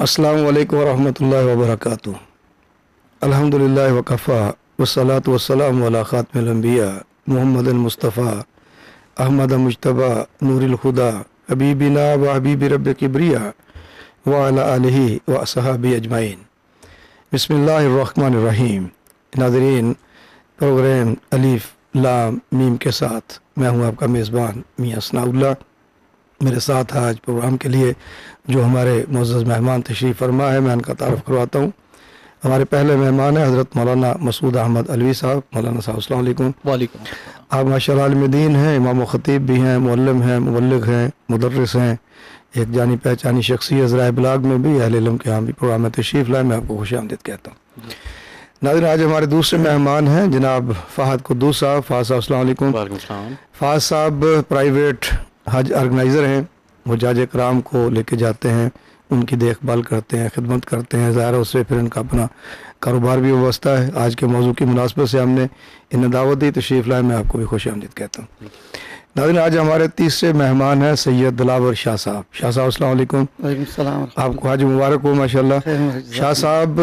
السلام علیکم ورحمۃ اللہ وبرکاتہ۔ الحمد للہ وقفہ وسلاۃ وسلم علی خاتم الانبیاء محمد المصطفیٰ، احمد مشتبہ نور الخدا حبیبنا و حبیب رب کبریا وعلی علیہ و صحابی اجمعین۔ بسم اللہ الرحمن الرحیم۔ ناظرین، پروگرام علیف لام میم کے ساتھ میں ہوں آپ کا میزبان میاں ثناء اللہ میرے ساتھ آج پروگرام کے لیے جو ہمارے معزز مہمان تشریف فرما ہے میں ان کا تعارف کرواتا ہوں۔ ہمارے پہلے مہمان ہیں حضرت مولانا مسعود احمد علوی صاحب۔ مولانا صاحب السلام علیکم۔ وعلیکم آپ ماشاء اللہ عالم دین ہیں امام و خطیب بھی ہیں معلم ہیں مبلغ ہیں مدرس ہیں۔ ایک جانی پہچانی شخصی ذرائع بلاگ میں بھی اہل علم کے ہاں بھی پروگرام میں تشریف لائے میں آپ کو خوش آمدید کہتا ہوں۔ ناظرین آج ہمارے دوسرے مہمان ہیں جناب فہد قدوس صاحب۔ فہد صاحب السلام علیکم۔ وعلیکم السلام۔ فہد صاحب پرائیویٹ حج آرگنائزر ہیں وہ جاج کرام کو لے کے جاتے ہیں ان کی دیکھ بھال کرتے ہیں خدمت کرتے ہیں۔ ظاہر اس سے پھر ان کا اپنا کاروبار بھی وابستہ ہے۔ آج کے موضوع کی مناسبت سے ہم نے انہیں دعوت دی تشریف لائے میں آپ کو بھی خوش آمدید کہتا ہوں۔ ناظرین آج ہمارے تیسرے مہمان ہیں سید دلاور شاہ صاحب۔ شاہ صاحب السلام علیکم۔ وعلیکم السلام۔ آپ کو حج مبارک ہو ماشاء اللہ شاہ صاحب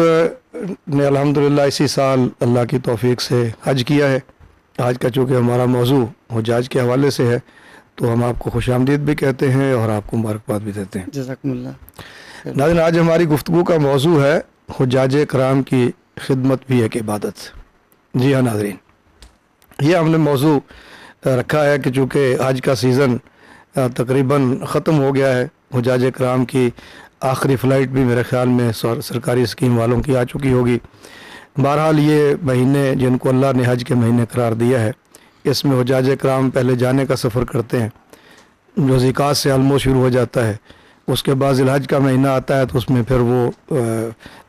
نے الحمدللہ اسی سال اللہ کی توفیق سے حج کیا ہے۔ آج کا چونکہ ہمارا موضوع حجاج کے حوالے سے ہے تو ہم آپ کو خوش آمدید بھی کہتے ہیں اور آپ کو مبارکباد بھی دیتے ہیں۔ جزاکم اللہ ناظرین آج ہماری گفتگو کا موضوع ہے حجاج کرام کی خدمت بھی ایک عبادت۔ جی ہاں ناظرین یہ ہم نے موضوع رکھا ہے کہ چونکہ آج کا سیزن تقریباً ختم ہو گیا ہے۔ حجاج کرام کی آخری فلائٹ بھی میرے خیال میں سرکاری اسکیم والوں کی آ چکی ہوگی۔ بہرحال یہ مہینے جن کو اللہ نے حج کے مہینے قرار دیا ہے اس میں حجاج کرام پہلے جانے کا سفر کرتے ہیں۔ جو زکوٰۃ سے المو شروع ہو جاتا ہے، اس کے بعد ذی کا مہینہ آتا ہے تو اس میں پھر وہ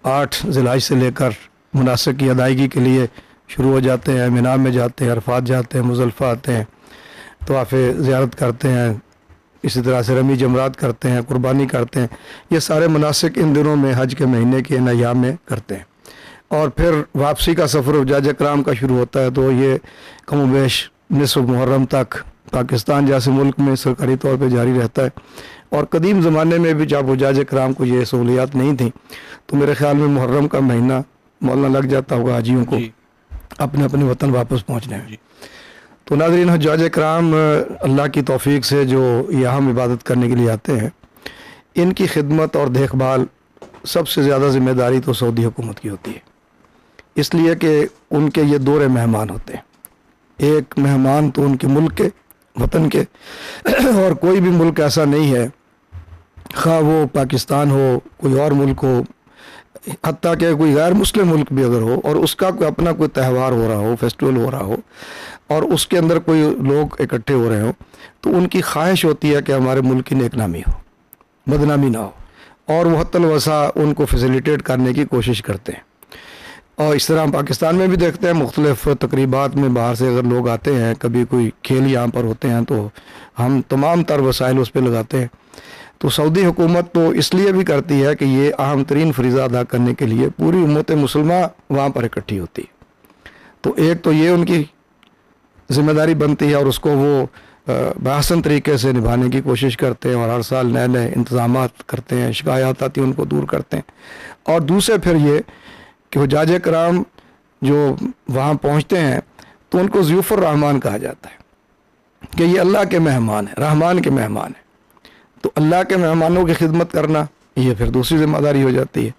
آٹھ ذی سے لے کر مناسب کی ادائیگی کے لیے شروع ہو جاتے ہیں، مینا میں جاتے ہیں، عرفات جاتے ہیں مزلفہ آتے ہیں تو آپ زیارت کرتے ہیں، اسی طرح سے رمی جمرات کرتے ہیں، قربانی کرتے ہیں۔ یہ سارے مناسب ان دنوں میں حج کے مہینے کے نیام میں کرتے ہیں۔ اور پھر واپسی کا سفر جاج کرام کا شروع ہوتا ہے تو یہ کم و بیش نصف محرم تک پاکستان جیسے ملک میں سرکاری طور پہ جاری رہتا ہے اور قدیم زمانے میں بھی جب حجاج کرام کو یہ سہولیات نہیں تھیں تو میرے خیال میں محرم کا مہینہ مولانا لگ جاتا ہوگا حاجیوں کو جی۔ اپنے اپنے وطن واپس پہنچنے میں۔ جی۔ تو ناظرین حجاج کرام اللہ کی توفیق سے جو یہاں عبادت کرنے کے لیے آتے ہیں ان کی خدمت اور دیکھ بھال سب سے زیادہ ذمہ داری تو سعودی حکومت کی ہوتی ہے۔ اس لیے کہ ان کے یہ دور مہمان ہوتے ہیں۔ ایک مہمان تو ان کے ملک کے، وطن کے، اور کوئی بھی ملک ایسا نہیں ہے۔ خواہ وہ پاکستان ہو، کوئی اور ملک ہو، حتیٰ کہ کوئی غیر مسلم ملک بھی اگر ہو اور اس کا کوئی اپنا کوئی تہوار ہو رہا ہو فیسٹیول ہو رہا ہو، اور اس کے اندر کوئی لوگ اکٹھے ہو رہے ہوں، تو ان کی خواہش ہوتی ہے کہ ہمارے ملک کی نیک نامی ہو، بدنامی نہ ہو۔ اور وہ حت الوسا ان کو فیسیلیٹیٹ کرنے کی کوشش کرتے ہیں۔ اور اس طرح ہم پاکستان میں بھی دیکھتے ہیں، مختلف تقریبات میں باہر سے اگر لوگ آتے ہیں، کبھی کوئی کھیل یہاں پر ہوتے ہیں تو ہم تمام تر وسائل اس پہ لگاتے ہیں۔ تو سعودی حکومت تو اس لیے بھی کرتی ہے کہ یہ اہم ترین فریضہ ادا کرنے کے لیے پوری امت مسلمہ وہاں پر اکٹھی ہوتی۔ ہے تو ایک تو یہ ان کی ذمہ داری بنتی ہے اور اس کو وہ بحسن طریقے سے نبھانے کی کوشش کرتے ہیں اور ہر سال نئے نئے انتظامات کرتے ہیں، شکایات آتی ہیں، ان کو دور کرتے ہیں۔ اور دوسرے پھر یہ کہ حجاج کرام جو وہاں پہنچتے ہیں، تو ان کو ضیوف الرحمان کہا جاتا ہے کہ یہ اللہ کے مہمان ہیں، رحمان کے مہمان ہیں۔ تو اللہ کے مہمانوں کی خدمت کرنا یہ پھر دوسری ذمہ داری ہو جاتی ہے۔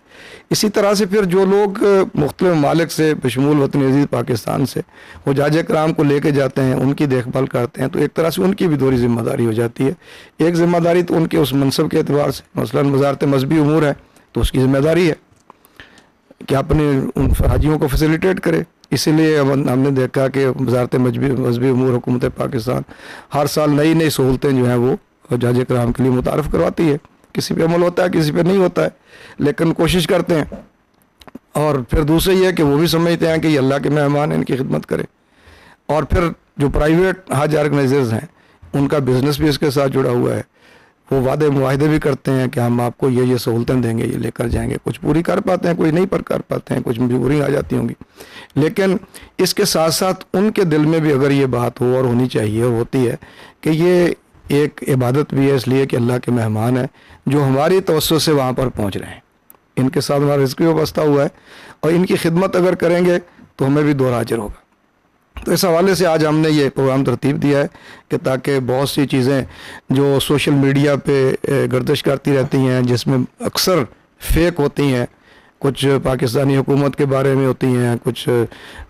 اسی طرح سے پھر جو لوگ مختلف ممالک سے، بشمول وطن عزیز پاکستان سے وہ جاج کرام کو لے کے جاتے ہیں، ان کی دیکھ بھال کرتے ہیں، تو ایک طرح سے ان کی بھی دوری ذمہ داری ہو جاتی ہے۔ ایک ذمہ داری تو ان کے اس منصب کے اعتبار سے، مثلاً وزارت مذہبی امور ہے تو اس کی ذمہ داری ہے۔ کہ اپنے ان حاجیوں کو فیسیلیٹیٹ کرے۔ اسی لیے ہم نے دیکھا کہ وزارت مذہبی مذہبی امور حکومت پاکستان ہر سال نئی نئی سہولتیں جو ہیں وہ جاج کرام کے لیے متعارف کرواتی ہے۔ کسی پہ عمل ہوتا ہے، کسی پہ نہیں ہوتا ہے۔ لیکن کوشش کرتے ہیں۔ اور پھر دوسرے یہ کہ وہ بھی سمجھتے ہیں کہ یہ اللہ کے مہمان ہیں، ان کی خدمت کرے۔ اور پھر جو پرائیویٹ حج آرگنائزرز ہیں، ان کا بزنس بھی اس کے ساتھ جڑا ہوا ہے۔ وہ وعدے معاہدے بھی کرتے ہیں کہ ہم آپ کو یہ یہ سہولتیں دیں گے، یہ لے کر جائیں گے۔ کچھ پوری کر پاتے ہیں کوئی نہیں پر کر پاتے ہیں، کچھ مجبوری آ جاتی ہوں گی۔ لیکن اس کے ساتھ ساتھ ان کے دل میں بھی اگر یہ بات ہو اور ہونی چاہیے، ہوتی ہے کہ یہ ایک عبادت بھی ہے اس لیے کہ اللہ کے مہمان ہیں جو ہماری توسط سے وہاں پر پہنچ رہے ہیں۔ ان کے ساتھ ہمارا رزق بھی وابستہ ہوا ہے اور ان کی خدمت اگر کریں گے تو ہمیں بھی دو راجر ہوگا۔ تو اس حوالے سے آج ہم نے یہ پروگرام ترتیب دیا ہے کہ تاکہ بہت سی چیزیں جو سوشل میڈیا پہ گردش کرتی رہتی ہیں، جس میں اکثر فیک ہوتی ہیں، کچھ پاکستانی حکومت کے بارے میں ہوتی ہیں، کچھ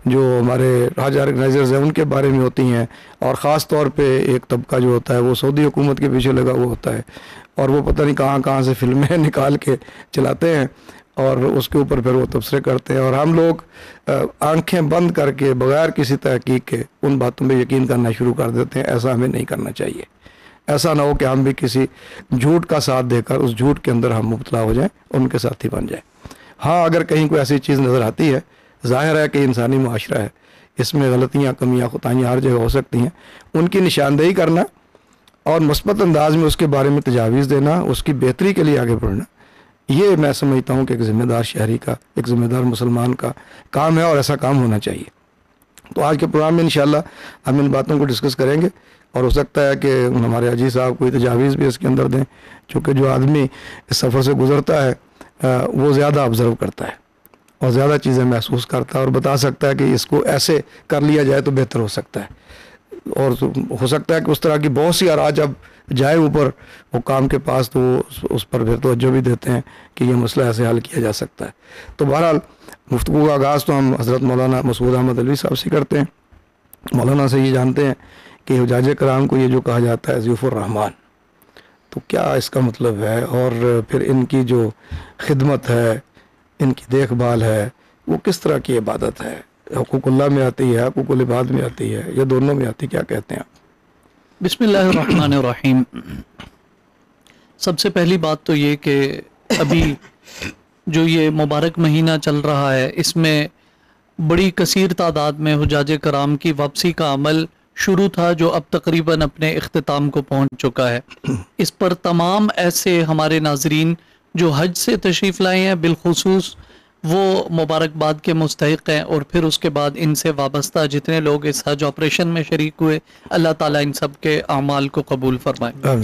جو ہمارے راج آرگنائزرز ہیں، ان کے بارے میں ہوتی ہیں، اور خاص طور پہ ایک طبقہ جو ہوتا ہے، وہ سعودی حکومت کے پیچھے لگا ہوا ہوتا ہے، اور وہ پتہ نہیں کہاں کہاں سے فلمیں نکال کے چلاتے ہیں۔ اور اس کے اوپر پھر وہ تبصرے کرتے ہیں اور ہم لوگ آنکھیں بند کر کے بغیر کسی تحقیق کے ان باتوں پہ یقین کرنا شروع کر دیتے ہیں، ایسا ہمیں نہیں کرنا چاہیے۔ ایسا نہ ہو کہ ہم بھی کسی جھوٹ کا ساتھ دے کر اس جھوٹ کے اندر ہم مبتلا ہو جائیں، ان کے ساتھی بن جائیں۔ ہاں اگر کہیں کوئی ایسی چیز نظر آتی ہے، ظاہر ہے کہ انسانی معاشرہ ہے، اس میں غلطیاں، کمیاں خطائیاں ہر جگہ ہو سکتی ہیں۔ ان کی نشاندہی کرنا اور مثبت انداز میں اس کے بارے میں تجاویز دینا، اس کی بہتری کے لیے آگے بڑھنا یہ میں سمجھتا ہوں کہ ایک ذمہ دار شہری کا، ایک ذمہ دار مسلمان کا کام ہے اور ایسا کام ہونا چاہیے۔ تو آج کے پروگرام میں انشاءاللہ ہم ان باتوں کو ڈسکس کریں گے اور ہو سکتا ہے کہ ہمارے عجیز صاحب کوئی تجاویز بھی اس کے اندر دیں، چونکہ جو آدمی اس سفر سے گزرتا ہے وہ زیادہ آبزرو کرتا ہے اور زیادہ چیزیں محسوس کرتا ہے اور بتا سکتا ہے کہ اس کو ایسے کر لیا جائے تو بہتر ہو سکتا ہے۔ اور ہو سکتا ہے کہ اس طرح کی بہت سی آراج اب جائے اوپر، وہ کام کے پاس تو اس پر پھر توجہ بھی دیتے ہیں کہ یہ مسئلہ ایسے حل کیا جا سکتا ہے۔ تو بہرحال گفتگو کا آغاز تو ہم حضرت مولانا مسعود احمد علی صاحب سے کرتے ہیں۔ مولانا سے یہ جانتے ہیں کہ حجاج کرام کو یہ جو کہا جاتا ہے، ضیوف الرحمان تو کیا اس کا مطلب ہے؟ اور پھر ان کی جو خدمت ہے، ان کی دیکھ بھال ہے، وہ کس طرح کی عبادت ہے؟ حقوق اللہ میں آتی ہے، حقوق العباد میں آتی ہے، یا دونوں میں آتی کیا کہتے ہیں آپ؟ بسم اللہ الرحمن الرحیم۔ سب سے پہلی بات تو یہ کہ ابھی جو یہ مبارک مہینہ چل رہا ہے، اس میں بڑی کثیر تعداد میں حجاج کرام کی واپسی کا عمل شروع تھا جو اب تقریباً اپنے اختتام کو پہنچ چکا ہے۔ اس پر تمام ایسے ہمارے ناظرین جو حج سے تشریف لائے ہیں، بالخصوص وہ مبارکباد کے مستحق ہیں اور پھر اس کے بعد ان سے وابستہ جتنے لوگ اس حج آپریشن میں شریک ہوئے اللہ تعالیٰ ان سب کے اعمال کو قبول فرمائے۔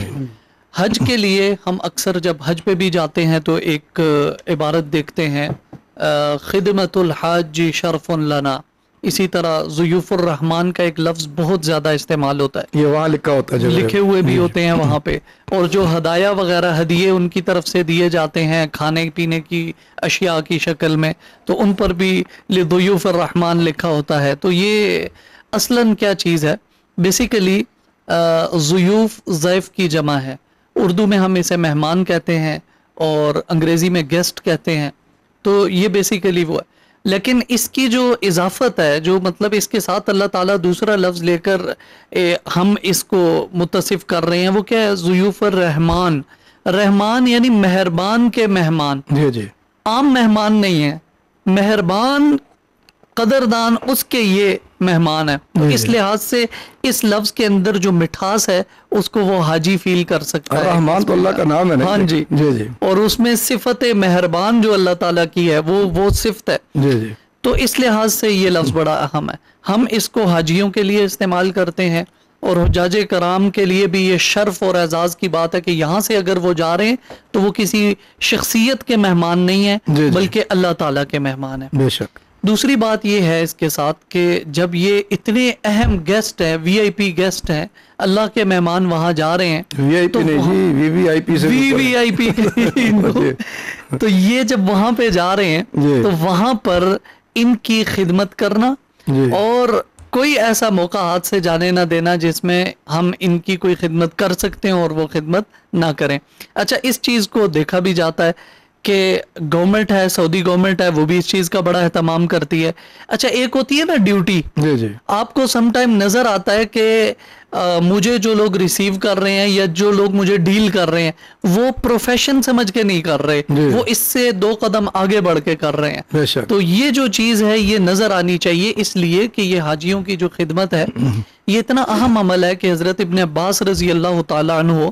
حج کے لیے ہم اکثر جب حج پہ بھی جاتے ہیں تو ایک عبارت دیکھتے ہیں خدمت الحاج شرف لنا۔ اسی طرح ضیوف الرحمان کا ایک لفظ بہت زیادہ استعمال ہوتا ہے۔ یہ وہاں لکھا ہوتا ہے لکھے ہوئے بھی۔ ہوتے ہیں وہاں پہ۔ اور جو ہدایہ وغیرہ ہدیے ان کی طرف سے دیے جاتے ہیں کھانے پینے کی اشیاء کی شکل میں تو ان پر بھی لضیوف الرحمان لکھا ہوتا ہے۔ تو یہ اصلاً کیا چیز ہے؟ بیسیکلی ضیوف ضیف کی جمع ہے۔ اردو میں ہم اسے مہمان کہتے ہیں اور انگریزی میں گیسٹ کہتے ہیں۔ تو یہ بیسیکلی وہ ہے۔ لیکن اس کی جو اضافت ہے جو مطلب اس کے ساتھ اللہ تعالیٰ دوسرا لفظ لے کر ہم اس کو متصف کر رہے ہیں وہ کیا ہے؟ ضیوف الرحمان رحمان یعنی مہربان کے مہمان۔ جی جی۔ عام مہمان نہیں ہے۔ مہربان قدردان اس کے یہ مہمان ہے تو اس لحاظ سے اس لفظ کے اندر جو مٹھاس ہے اس کو وہ حاجی فیل کر سکتا ہے۔ رحمان تو اللہ کا نام ہے ہاں جی۔ جی جی۔ اور اس میں صفت مہربان جو اللہ تعالیٰ کی ہے وہ وہ صفت ہے۔ جی جی۔ تو اس لحاظ سے یہ لفظ بڑا اہم ہے۔ ہم اس کو حاجیوں کے لیے استعمال کرتے ہیں اور حجاج کرام کے لیے بھی یہ شرف اور اعزاز کی بات ہے کہ یہاں سے اگر وہ جا رہے ہیں تو وہ کسی شخصیت کے مہمان نہیں ہیں بلکہ اللہ تعالیٰ کے مہمان ہیں۔ بے شک۔ دوسری بات یہ ہے اس کے ساتھ کہ جب یہ اتنے اہم گیسٹ ہیں وی آئی پی گیسٹ ہیں اللہ کے مہمان وہاں جا رہے ہیں وی آئی پی نہیں وی وی آئی پی سے وی وی آئی پی تو یہ جب وہاں پہ جا رہے ہیں جی۔ تو وہاں پر ان کی خدمت کرنا جی۔ اور کوئی ایسا موقع ہاتھ سے جانے نہ دینا جس میں ہم ان کی کوئی خدمت کر سکتے ہیں اور وہ خدمت نہ کریں اچھا اس چیز کو دیکھا بھی جاتا ہے کہ گورنمنٹ ہے سعودی گورنمنٹ ہے وہ بھی اس چیز کا بڑا اہتمام کرتی ہے۔ اچھا ایک ہوتی ہے نا ڈیوٹی جی جی۔ آپ کو سم ٹائم نظر آتا ہے کہ مجھے جو لوگ ریسیو کر رہے ہیں یا جو لوگ مجھے ڈیل کر رہے ہیں وہ پروفیشن سمجھ کے نہیں کر رہے۔ جی۔ وہ اس سے دو قدم آگے بڑھ کے کر رہے ہیں۔ تو یہ جو چیز ہے یہ نظر آنی چاہیے۔ اس لیے کہ یہ حاجیوں کی جو خدمت ہے یہ اتنا اہم عمل ہے کہ حضرت ابن عباس رضی اللہ تعالیٰ عنہ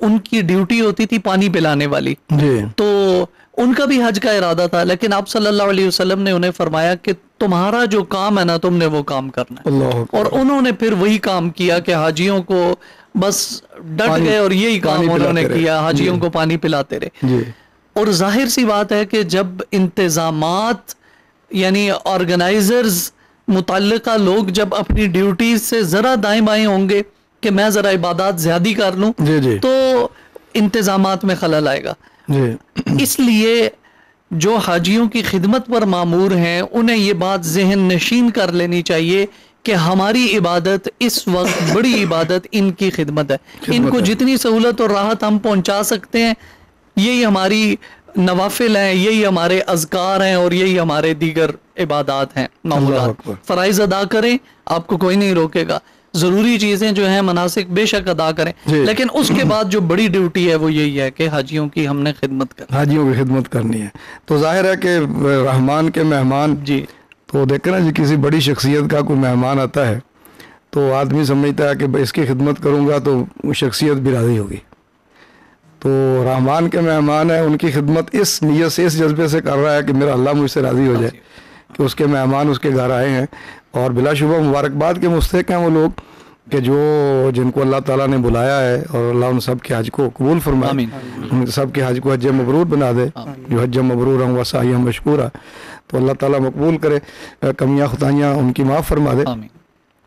ان کی ڈیوٹی ہوتی تھی پانی پلانے والی۔ جی۔ تو ان کا بھی حج کا ارادہ تھا لیکن آپ صلی اللہ علیہ وسلم نے انہیں فرمایا کہ تمہارا جو کام ہے نا تم نے وہ کام کرنا ہے۔ اللہ اور انہوں نے پھر وہی کام کیا کہ حاجیوں کو بس ڈٹ گئے اور یہی کام انہوں نے کیا حاجیوں جی۔ کو پانی پلاتے رہے۔ جی۔ اور ظاہر سی بات ہے کہ جب انتظامات یعنی آرگنائزرز متعلقہ لوگ جب اپنی ڈیوٹیز سے ذرا دائیں بائیں ہوں گے کہ میں ذرا عبادات زیادی کر لوں جی جی۔ تو انتظامات میں خلل آئے گا۔ جی۔ اس لیے جو حاجیوں کی خدمت پر معمور ہیں انہیں یہ بات ذہن نشین کر لینی چاہیے کہ ہماری عبادت اس وقت بڑی عبادت ان کی خدمت ہے۔ ان خدمت کو ہے۔ جتنی سہولت اور راحت ہم پہنچا سکتے ہیں یہی ہماری نوافل ہیں یہی ہمارے اذکار ہیں اور یہی ہمارے دیگر عبادات ہیں معمولات۔ فرائض ادا کریں آپ کو کوئی نہیں روکے گا۔ ضروری چیزیں جو ہیں مناسک بے شک ادا کریں۔ جی۔ لیکن اس کے بعد جو بڑی ڈیوٹی ہے وہ یہی ہے کہ حاجیوں کی ہم نے خدمت کرنی حاجیوں کی خدمت کرنی ہے۔ تو ظاہر ہے کہ رحمان کے مہمان جی۔ تو دیکھیں نا جی کسی بڑی شخصیت کا کوئی مہمان آتا ہے تو آدمی سمجھتا ہے کہ اس کی خدمت کروں گا تو وہ شخصیت بھی راضی ہوگی۔ تو رحمان کے مہمان ہیں ان کی خدمت اس نیت سے اس جذبے سے کر رہا ہے کہ میرا اللہ مجھ سے راضی ہو جائے کہ اس کے مہمان اس کے گھر آئے ہیں۔ اور بلا شبہ مبارکباد کے مستحق ہیں وہ لوگ کہ جو جن کو اللہ تعالیٰ نے بلایا ہے اور اللہ ان سب کے حج کو قبول فرمائے۔ ان سب کے حج کو حج مبرور بنا دے جو حج مبرور ہوں وسائی مشکور ہے تو اللہ تعالیٰ مقبول کرے کمیاں خطائیاں ان کی معاف فرما دے۔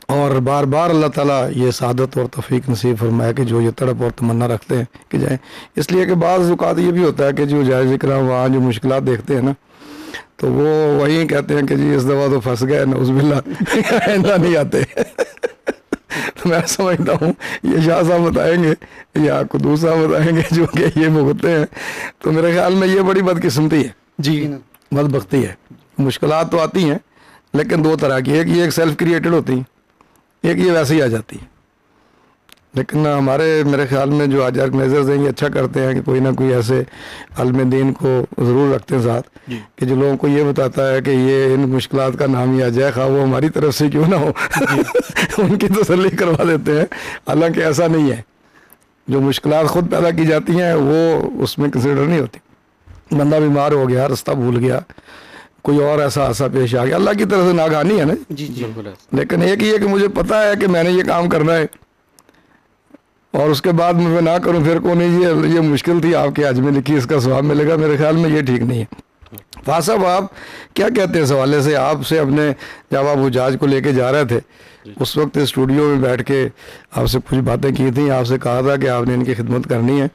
اور بار بار اللہ تعالیٰ یہ سعادت اور توفیق نصیب فرمائے کہ جو یہ تڑپ اور تمنا رکھتے ہیں کہ جائیں۔ اس لیے کہ بعض اوقات یہ بھی ہوتا ہے کہ جو جائز اکرام وہاں جو مشکلات دیکھتے ہیں نا تو وہ وہیں کہتے ہیں کہ جی اس دفعہ تو پھنس گئے نوز باللہ آئندہ نہیں آتے۔ تو میں سمجھتا ہوں یہ شاہ صاحب بتائیں گے یا قدوس صاحب بتائیں گے جو کہ یہ بھگتتے ہیں۔ تو میرے خیال میں یہ بڑی بدقسمتی ہے۔ جی۔ بد بختی ہے۔ مشکلات تو آتی ہیں لیکن دو طرح کی ایک یہ ایک سیلف کریٹڈ ہوتی ہیں ایک یہ ویسے ہی آ جاتی ہے لیکن ہمارے میرے خیال میں جو آج آرگنائزرز ہیں یہ اچھا کرتے ہیں کہ کوئی نہ کوئی ایسے عالم دین کو ضرور رکھتے ہیں ساتھ۔ جی۔ کہ جو لوگوں کو یہ بتاتا ہے کہ یہ ان مشکلات کا نام ہی آ جائے خواہ وہ ہماری طرف سے کیوں نہ ہو۔ ان کی تسلی کروا دیتے ہیں۔ حالانکہ ایسا نہیں ہے۔ جو مشکلات خود پیدا کی جاتی ہیں وہ اس میں کنسیڈر نہیں ہوتی۔ بندہ بیمار ہو گیا رستہ بھول گیا کوئی اور ایسا حادثہ پیش آ گیا۔ اللہ کی طرف سے ناگہانی ہے نا جی؟ جی لیکن ایک یہ کہ مجھے پتا ہے کہ میں نے یہ کام کرنا ہے۔ اور اس کے بعد میں نہ کروں پھر کو نہیں یہ یہ مشکل تھی آپ کے حج میں لکھی اس کا ثواب ملے گا میرے خیال میں یہ ٹھیک نہیں ہے۔ فا صاحب آپ کیا کہتے ہیں اس حوالے سے؟ آپ سے اپنے جب آپ حجاج کو لے کے جا رہے تھے اس وقت اسٹوڈیو میں بیٹھ کے آپ سے کچھ باتیں کی تھیں۔ آپ سے کہا تھا کہ آپ نے ان کی خدمت کرنی ہے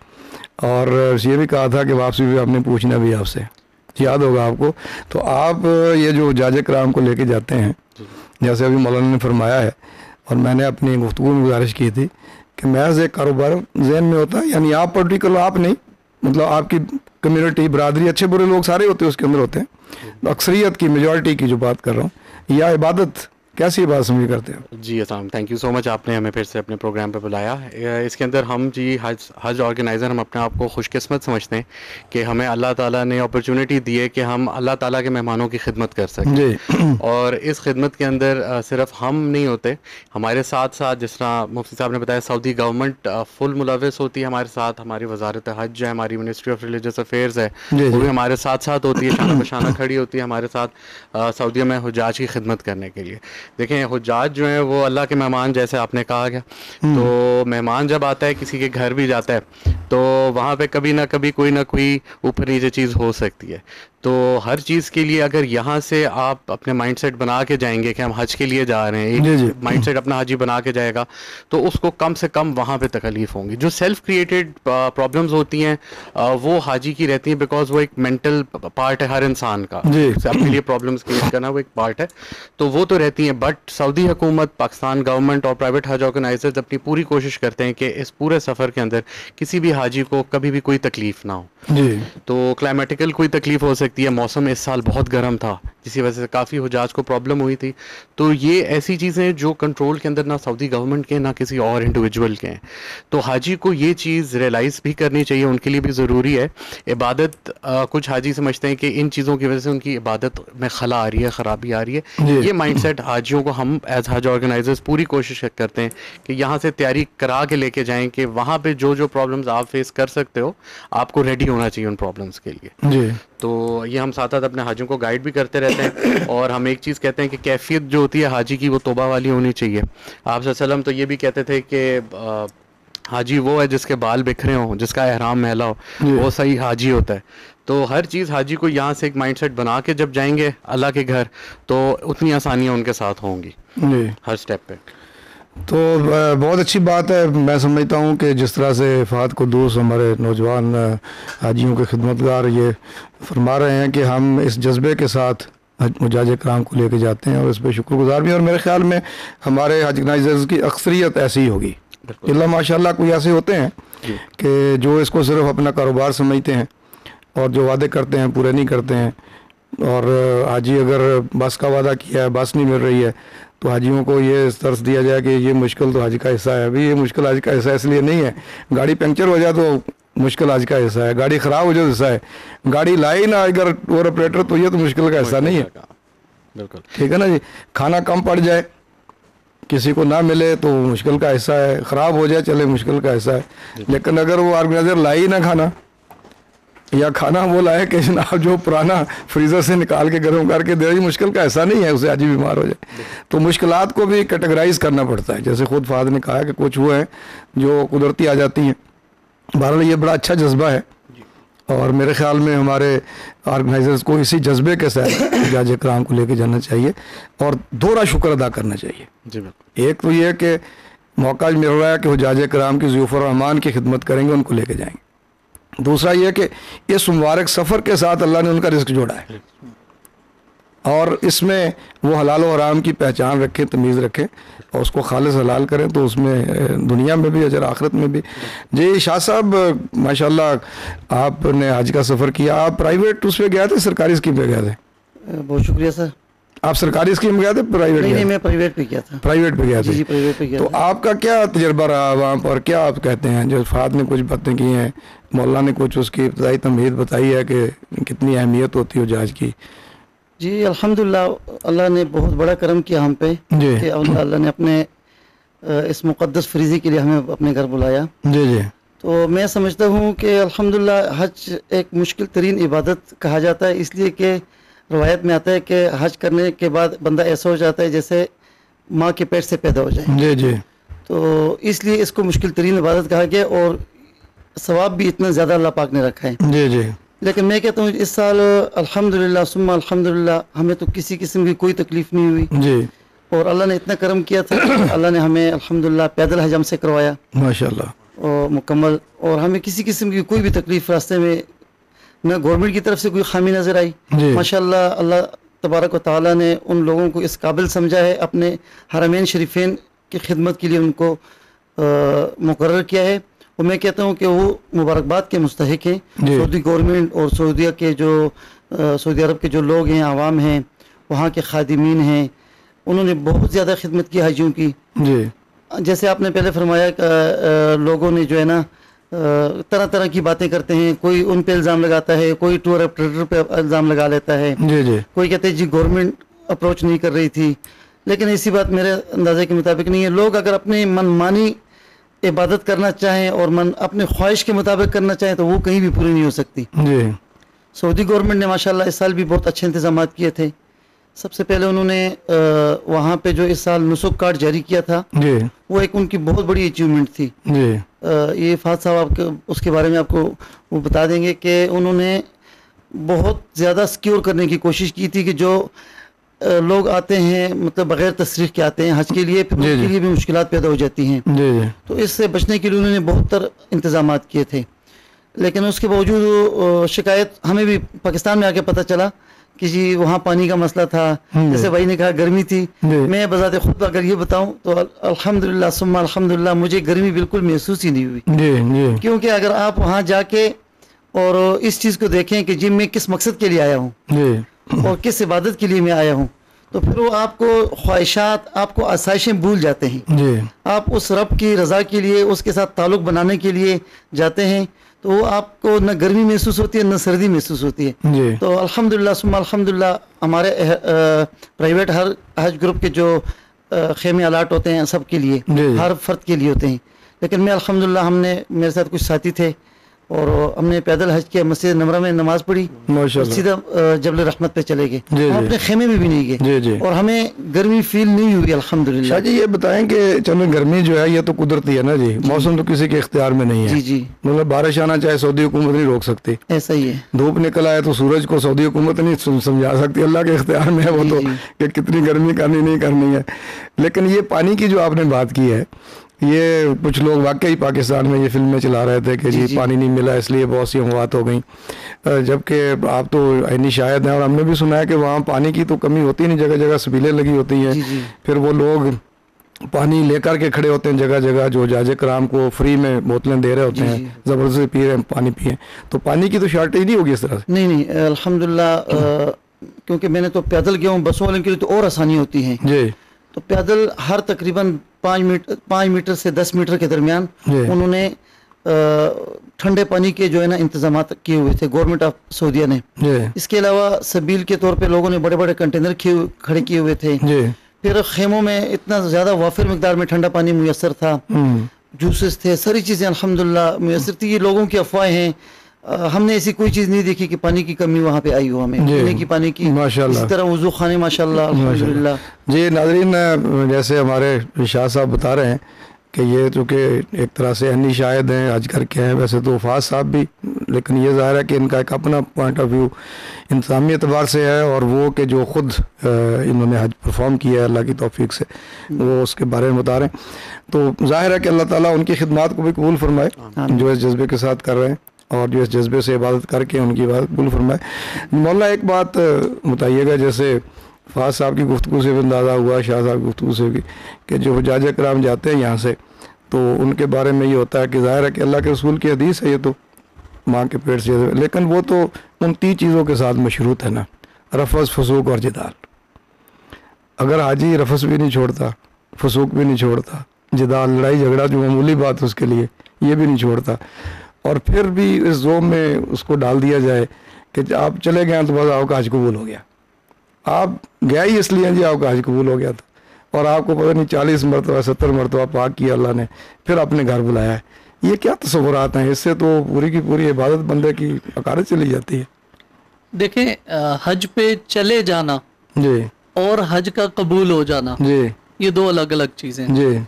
اور یہ بھی کہا تھا کہ واپسی بھی آپ نے پوچھنا بھی آپ سے۔ یاد ہوگا آپ کو۔ تو آپ یہ جو جاج کرام کو لے کے جاتے ہیں جیسے ابھی مولانا نے فرمایا ہے اور میں نے اپنی گفتگو میں گزارش کی تھی کہ محض ایک کاروبار ذہن میں ہوتا ہے یعنی آپ پرٹیکولر آپ نہیں۔ مطلب آپ کی کمیونٹی برادری، اچھے برے لوگ سارے ہوتے ہیں، اس کے اندر ہوتے ہیں۔ اکثریت کی میجورٹی کی جو بات کر رہا ہوں، یا عبادت کیسی بات سمجھ کرتے ہیں جی السلام تھینک یو سو مچ آپ نے ہمیں پھر سے اپنے پروگرام پہ بلایا۔ اس کے اندر ہم جی حج حج آرگنائزر ہم اپنے آپ کو خوش قسمت سمجھتے ہیں کہ ہمیں اللہ تعالیٰ نے اپرچونٹی دی ہے کہ ہم اللہ تعالیٰ کے مہمانوں کی خدمت کر سکیں۔ جی۔ اور اس خدمت کے اندر صرف ہم نہیں ہوتے ہمارے ساتھ ساتھ جس طرح مفتی صاحب نے بتایا سعودی گورنمنٹ فل ملوث ہوتی ہے ہمارے ساتھ ہماری وزارت حج ہے ہماری منسٹری آف ریلیجس افیئرز ہے جی، وہ جی۔ بھی ہمارے ساتھ ساتھ ہوتی ہے شانہ بشانہ کھڑی ہوتی ہے ہمارے ساتھ سعودیہ میں حجاج کی خدمت کرنے کے لیے۔ دیکھیں، حجاج جو ہیں وہ اللہ کے مہمان جیسے آپ نے کہا گیا تو مہمان جب آتا ہے، کسی کے گھر بھی جاتا ہے، تو وہاں پہ کبھی نہ کبھی کوئی نہ کوئی اوپر نیچے چیز ہو سکتی ہے۔ تو ہر چیز کے لیے اگر یہاں سے آپ اپنے مائنڈ سیٹ بنا کے جائیں گے کہ ہم حج کے لیے جا رہے ہیں۔ ایک مائنڈ سیٹ اپنا حجی بنا کے جائے گا تو اس کو کم سے کم وہاں پہ تکلیف ہوں گی۔ جو سیلف کریٹڈ پرابلمز ہوتی ہیں وہ حاجی کی رہتی ہیں بیکاز وہ ایک مینٹل پارٹ ہے ہر انسان کا۔ جی۔ اپنے لیے پرابلمس کریٹ کرنا وہ ایک پارٹ ہے۔ تو وہ تو رہتی ہیں بٹ سعودی حکومت پاکستان گورنمنٹ اور پرائیویٹ حج آرگنائزرز اپنی پوری کوشش کرتے ہیں کہ اس پورے سفر کے اندر کسی بھی حاجی کو کبھی بھی کوئی تکلیف نہ ہو۔ جی۔ تو کلائمیٹیکل کوئی تکلیف ہو سکتی ہے موسم اس سال بہت گرم تھا جسی وجہ سے کافی حجاج کو پرابلم ہوئی تھی۔ تو یہ ایسی چیزیں جو کنٹرول کے اندر نہ سعودی گورنمنٹ کے نہ کسی اور انڈیویجول کے ہیں۔ تو حاجی کو یہ چیز ریئلائز بھی کرنی چاہیے ان کے لیے بھی ضروری ہے۔ عبادت آ، کچھ حاجی سمجھتے ہیں کہ ان چیزوں کی وجہ سے ان کی عبادت میں خلا آ رہی ہے خرابی آ رہی ہے۔ جی۔ یہ مائنڈ سیٹ حاجیوں کو ہم ایز حج آرگنائزرز پوری کوشش کرتے ہیں کہ یہاں سے تیاری کرا کے لے کے جائیں کہ وہاں پہ جو جو پرابلمز آپ فیس کر سکتے ہو آپ کو ریڈی ہونا چاہیے ان پرابلمس کے لیے۔ جی۔ تو یہ ہم ساتھ ساتھ اپنے حاجیوں کو گائیڈ بھی کرتے رہتے ہیں اور ہم ایک چیز کہتے ہیں کہ کیفیت جو ہوتی ہے حاجی کی وہ توبہ والی ہونی چاہیے۔ آپ صلی اللہ علیہ وسلم تو یہ بھی کہتے تھے کہ حاجی وہ ہے جس کے بال بکھرے ہوں جس کا احرام میلا ہو جی۔ وہ صحیح حاجی ہوتا ہے۔ تو ہر چیز حاجی کو یہاں سے ایک مائنڈ سیٹ بنا کے جب جائیں گے اللہ کے گھر تو اتنی آسانیاں ان کے ساتھ ہوں گی۔ جی۔ ہر سٹیپ پہ۔ تو بہت اچھی بات ہے۔ میں سمجھتا ہوں کہ جس طرح سے فہد قدوس ہمارے نوجوان حاجیوں کے خدمتگار یہ فرما رہے ہیں کہ ہم اس جذبے کے ساتھ حج مجاج کرام کو لے کے جاتے ہیں اور اس پہ شکر گزار بھی ہیں۔ اور میرے خیال میں ہمارے حج آرگنائزرز کی اکثریت ایسی ہی ہوگی۔ اللہ ماشاء اللہ کوئی ایسے ہوتے ہیں جی۔ کہ جو اس کو صرف اپنا کاروبار سمجھتے ہیں اور جو وعدے کرتے ہیں پورے نہیں کرتے ہیں۔ اور حاجی اگر بس کا وعدہ کیا ہے بس نہیں مل رہی ہے تو حاجیوں کو یہ طرز دیا جائے کہ یہ مشکل تو حج کا حصہ ہے۔ ابھی یہ مشکل حج کا حصہ اس لیے نہیں ہے۔ گاڑی پنکچر ہو جائے تو مشکل حج کا حصہ ہے۔ گاڑی خراب ہو جائے تو حصہ ہے۔ گاڑی لائی نہ اگر ٹور آپریٹر تو یہ تو مشکل کا حصہ نہیں ہے۔ بالکل۔ ٹھیک ہے نا جی؟ کھانا کم پڑ جائے کسی کو نہ ملے تو مشکل کا حصہ ہے۔ خراب ہو جائے چلے مشکل کا حصہ ہے۔ لیکن اگر وہ آرگنائزر لائی نہ کھانا یا کھانا وہ لائے کہ جناب جو پرانا فریزر سے نکال کے گرم کر کے دے یہ مشکل کا ایسا نہیں ہے اسے آج ہی بیمار ہو جائے۔ تو مشکلات کو بھی کیٹیگرائز کرنا پڑتا ہے۔ جیسے خود فہد نے کہا کہ کچھ وہ ہیں جو قدرتی آ جاتی ہیں۔ بہرحال یہ بڑا اچھا جذبہ ہے۔ اور میرے خیال میں ہمارے آرگنائزرز کو اسی جذبے کے ساتھ جاج کرام کو لے کے جانا چاہیے اور دوہرا شکر ادا کرنا چاہیے۔ جی ایک تو یہ کہ موقع مل رہا ہے کہ وہ جاج کرام کی ضیوف الرحمان کی خدمت کریں گے ان کو لے کے جائیں گے۔ دوسرا یہ کہ اس مبارک سفر کے ساتھ اللہ نے ان کا رزق جوڑا ہے۔ اور اس میں وہ حلال و حرام کی پہچان رکھیں، تمیز رکھیں اور اس کو خالص حلال کریں تو اس میں، دنیا میں بھی، اجر آخرت میں بھی۔ جی شاہ صاحب ماشاء اللہ آپ نے حج کا سفر کیا۔ آپ پرائیویٹ اس پہ گئے تھے، سرکاری اسکیم پہ گئے تھے؟ بہت شکریہ سر۔ آپ سرکاری اسکیم گئے تھے؟ پرائیویٹ نہیں میں پرائیویٹ پہ کیا تھا۔ پرائیویٹ پہ جی جی پرائیویٹ پہ گیا تو تھا۔ آپ کا کیا تجربہ رہا وہاں پر؟ کیا آپ کہتے ہیں؟ جو فہد نے کچھ باتیں کی ہیں مولانا نے کچھ اس کی ابتدائی تمہید بتائی ہے کہ کتنی اہمیت ہوتی ہے جہاز کی؟ جی الحمدللہ اللہ نے بہت بڑا کرم کیا ہم پہ جی۔ کہ اللہ نے اپنے اس مقدس فریضے کے لیے ہمیں اپنے گھر بلایا۔ جی جی۔ تو میں سمجھتا ہوں کہ الحمدللہ حج ایک مشکل ترین عبادت کہا جاتا ہے اس لیے کہ روایت میں آتا ہے کہ حج کرنے کے بعد بندہ ایسا ہو جاتا ہے جیسے ماں کے پیٹ سے پیدا ہو جائے۔ جی جی۔ تو اس لیے اس کو مشکل ترین عبادت کہا گیا اور ثواب بھی اتنا زیادہ اللہ پاک نے رکھا ہے۔ جی جی۔ لیکن میں کہتا ہوں اس سال الحمدللہ ثم الحمدللہ ہمیں تو کسی قسم کی کوئی تکلیف نہیں ہوئی۔ جی۔ اور اللہ نے اتنا کرم کیا تھا اللہ نے ہمیں الحمدللہ پیدل حج ہم سے کروایا۔ ماشاء اللہ اور مکمل اور ہمیں کسی قسم کی کوئی بھی تکلیف راستے میں نہ گورنمنٹ کی طرف سے کوئی خامی نظر آئی۔ جی۔ ماشاء اللہ اللہ تبارک و تعالیٰ نے ان لوگوں کو اس قابل سمجھا ہے اپنے حرمین شریفین کی خدمت کے لیے ان کو مقرر کیا ہے۔ اور میں کہتا ہوں کہ وہ مبارکباد کے مستحق ہیں۔ جی۔ سعودی گورنمنٹ اور سعودیہ کے جو سعودی عرب کے جو لوگ ہیں عوام ہیں وہاں کے خادمین ہیں انہوں نے بہت زیادہ خدمت کی حاجیوں کی۔ جی۔ جیسے آپ نے پہلے فرمایا کہ لوگوں نے جو ہے نا طرح طرح کی باتیں کرتے ہیں۔ کوئی ان پہ الزام لگاتا ہے کوئی ٹور آپریٹر پہ الزام لگا لیتا ہے۔ جی جی۔ کوئی کہتے ہیں جی گورنمنٹ اپروچ نہیں کر رہی تھی۔ لیکن ایسی بات میرے اندازے کے مطابق نہیں ہے۔ لوگ اگر اپنی من مانی عبادت کرنا چاہیں اور من اپنے خواہش کے مطابق کرنا چاہیں تو وہ کہیں بھی پوری نہیں ہو سکتی۔ جی۔ سعودی گورنمنٹ نے ماشاءاللہ اس سال بھی بہت اچھے انتظامات کیے تھے۔ سب سے پہلے انہوں نے وہاں پہ جو اس سال نسخ کارڈ جاری کیا تھا جی۔ وہ ایک ان کی بہت بڑی اچیومنٹ تھی۔ جی۔ یہ فہد صاحب آپ کے اس کے بارے میں آپ کو وہ بتا دیں گے کہ انہوں نے بہت زیادہ سکیور کرنے کی کوشش کی تھی کہ جو لوگ آتے ہیں مطلب بغیر تصریح کے آتے ہیں حج کے لیے پھر جی، ان کے جی۔ لیے بھی مشکلات پیدا ہو جاتی ہیں۔ جی تو اس سے بچنے کے لیے انہوں نے بہت تر انتظامات کیے تھے۔ لیکن اس کے باوجود شکایت ہمیں بھی پاکستان میں آ کے پتہ چلا کہ جی وہاں پانی کا مسئلہ تھا ہوں۔ جیسے بھائی نے کہا گرمی تھی۔ جی۔ میں بذات خود اگر یہ بتاؤں تو الحمد للہ سما الحمد للہ مجھے گرمی بالکل محسوس ہی نہیں ہوئی۔ جی جی۔ کیونکہ اگر آپ وہاں جا کے اور اس چیز کو دیکھیں کہ جی میں کس مقصد کے لیے آیا ہوں جی۔ اور کس عبادت کے لیے میں آیا ہوں تو پھر وہ آپ کو خواہشات آپ کو آسائشیں بھول جاتے ہیں۔ جی۔ آپ اس رب کی رضا کے لیے اس کے ساتھ تعلق بنانے کے لیے جاتے ہیں۔ تو وہ آپ کو نہ گرمی محسوس ہوتی ہے نہ سردی محسوس ہوتی ہے۔ جی۔ تو الحمد للہ سما الحمد للہ ہمارے پرائیویٹ ہر حج گروپ کے جو خیمے الاٹ ہوتے ہیں سب کے لیے جی، جی۔ ہر فرد کے لیے ہوتے ہیں۔ لیکن میں الحمد ہم نے میرے ساتھ کچھ ساتھی تھے۔ اور ہم نے پیدل حج کیا مسجد نمرہ میں نماز پڑھی سیدھا جبل رحمت پہ چلے گئے۔ جی، ہم جی۔ اپنے خیمے میں بھی نہیں جی، گئے۔ جی۔ اور ہمیں گرمی فیل نہیں ہوئی الحمدللہ۔ شاہ جی یہ بتائیں کہ چلو گرمی جو ہے یہ تو قدرتی ہے نا جی۔ موسم تو کسی کے اختیار میں نہیں ہے۔ جی جی۔ مطلب بارش آنا چاہے سعودی حکومت نہیں روک سکتی۔ ایسا ہی ہے۔ دھوپ نکل آئے تو سورج کو سعودی حکومت نہیں سم- سمجھا سکتی۔ اللہ کے اختیار میں ہے وہ جی، تو جی۔ کہ کتنی گرمی کرنی نہیں کرنی ہے۔ لیکن یہ پانی کی جو آپ نے بات کی ہے یہ کچھ لوگ واقعی پاکستان میں یہ فلمیں چلا رہے تھے کہ جی، جی۔ پانی نہیں ملا اس لیے بہت سی اموات ہو گئیں جبکہ آپ تو عینی شاید ہیں اور ہم نے بھی سنا ہے کہ وہاں پانی کی تو کمی ہوتی نہیں جگہ جگہ سبیلیں لگی ہوتی ہیں جی، جی۔ پھر وہ لوگ پانی لے کر کے کھڑے ہوتے ہیں جگہ جگہ جو جاج کرام کو فری میں بوتلیں دے رہے ہوتے ہیں۔ زبردستی پی رہے ہیں پانی پیئیں تو پانی کی تو شارٹیج نہیں ہوگی اس طرح سے نہیں نہیں الحمدللہ آ، کیونکہ میں نے تو پیدل گیا ہوں بسوں والوں کے لیے تو اور آسانی ہوتی ہیں جی تو پیدل ہر تقریباً پانچ میٹر پانچ میٹر سے دس میٹر کے درمیان جی۔ انہوں نے ٹھنڈے پانی کے جو ہے نا انتظامات کیے ہوئے تھے گورنمنٹ آف سعودیہ نے۔ جی۔ اس کے علاوہ سبیل کے طور پہ لوگوں نے بڑے بڑے کنٹینر کھڑے کیے ہوئے تھے۔ جی۔ پھر خیموں میں اتنا زیادہ وافر مقدار میں ٹھنڈا پانی میسر تھا۔ جوسز تھے ساری چیزیں الحمدللہ میسر تھی۔ یہ لوگوں کی افواہیں ہیں ہم نے ایسی کوئی چیز نہیں دیکھی کہ پانی کی کمی وہاں پہ آئی ہو ہمیں۔ جی۔ پینے کی پانی کی ماشاءاللہ۔ اسی طرح وضو خانے ماشاءاللہ الحمدللہ۔ جی ناظرین جیسے ہمارے شاہ صاحب بتا رہے ہیں کہ یہ چونکہ ایک طرح سے انی شاہد ہیں آج کر کے ہیں ویسے تو وفاظ صاحب بھی لیکن یہ ظاہر ہے کہ ان کا ایک اپنا پوائنٹ آف ویو انتظامی اعتبار سے ہے اور وہ کہ جو خود انہوں نے حج پرفارم کیا ہے اللہ کی توفیق سے وہ اس کے بارے میں بتا رہے ہیں۔ تو ظاہر ہے کہ اللہ تعالیٰ ان کی خدمات کو بھی قبول فرمائے جو اس جذبے کے ساتھ کر رہے ہیں۔ اور جو اس جذبے سے عبادت کر کے ان کی عبادت قبول فرمائے۔ مولانا، ایک بات بتائیے گا، جیسے فاض صاحب کی گفتگو سے بھی اندازہ ہوا، شاہ صاحب کی گفتگو سے بھی، کہ جو حجاج کرام جاتے ہیں یہاں سے، تو ان کے بارے میں یہ ہوتا ہے کہ ظاہر ہے کہ اللہ کے رسول کی حدیث ہے یہ تو ماں کے پیٹ سے۔ لیکن وہ تو ان تین چیزوں کے ساتھ مشروط ہے نا، رفض، فسوق اور جدال۔ اگر حاجی رفض بھی نہیں چھوڑتا، فسوق بھی نہیں چھوڑتا، جدال، لڑائی جھگڑا جو معمولی بات ہے اس کے لیے، یہ بھی نہیں چھوڑتا۔ اور پھر بھی اس زوم میں اس کو ڈال دیا جائے کہ آپ چلے گئے ہیں تو بس آپ کا حج قبول ہو گیا۔ آپ گئے ہی اس لیے جی آپ کا حج قبول ہو گیا تھا۔ اور آپ کو پتہ نہیں چالیس مرتبہ ستر مرتبہ پاک کیا اللہ نے پھر اپنے گھر بلایا۔ ہے یہ کیا تصورات ہیں؟ اس سے تو پوری کی پوری عبادت بندے کی عقارت چلی جاتی ہے۔ دیکھیں حج پہ چلے جانا جی۔ اور حج کا قبول ہو جانا جی۔ یہ دو الگ الگ چیزیں جی۔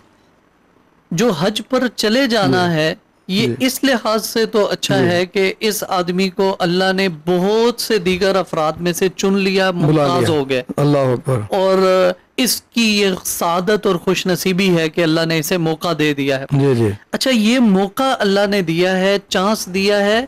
جو حج پر چلے جانا ہے یہ جی۔ اس لحاظ سے تو اچھا ہے کہ اس آدمی کو اللہ نے بہت سے دیگر افراد میں سے چن لیا ممتاز ہو گئے۔ اللہ اکبر۔ اور اس کی یہ سعادت اور خوش نصیبی ہے کہ اللہ نے اسے موقع دے دیا ہے۔ جی جی۔ اچھا یہ موقع اللہ نے دیا ہے چانس دیا ہے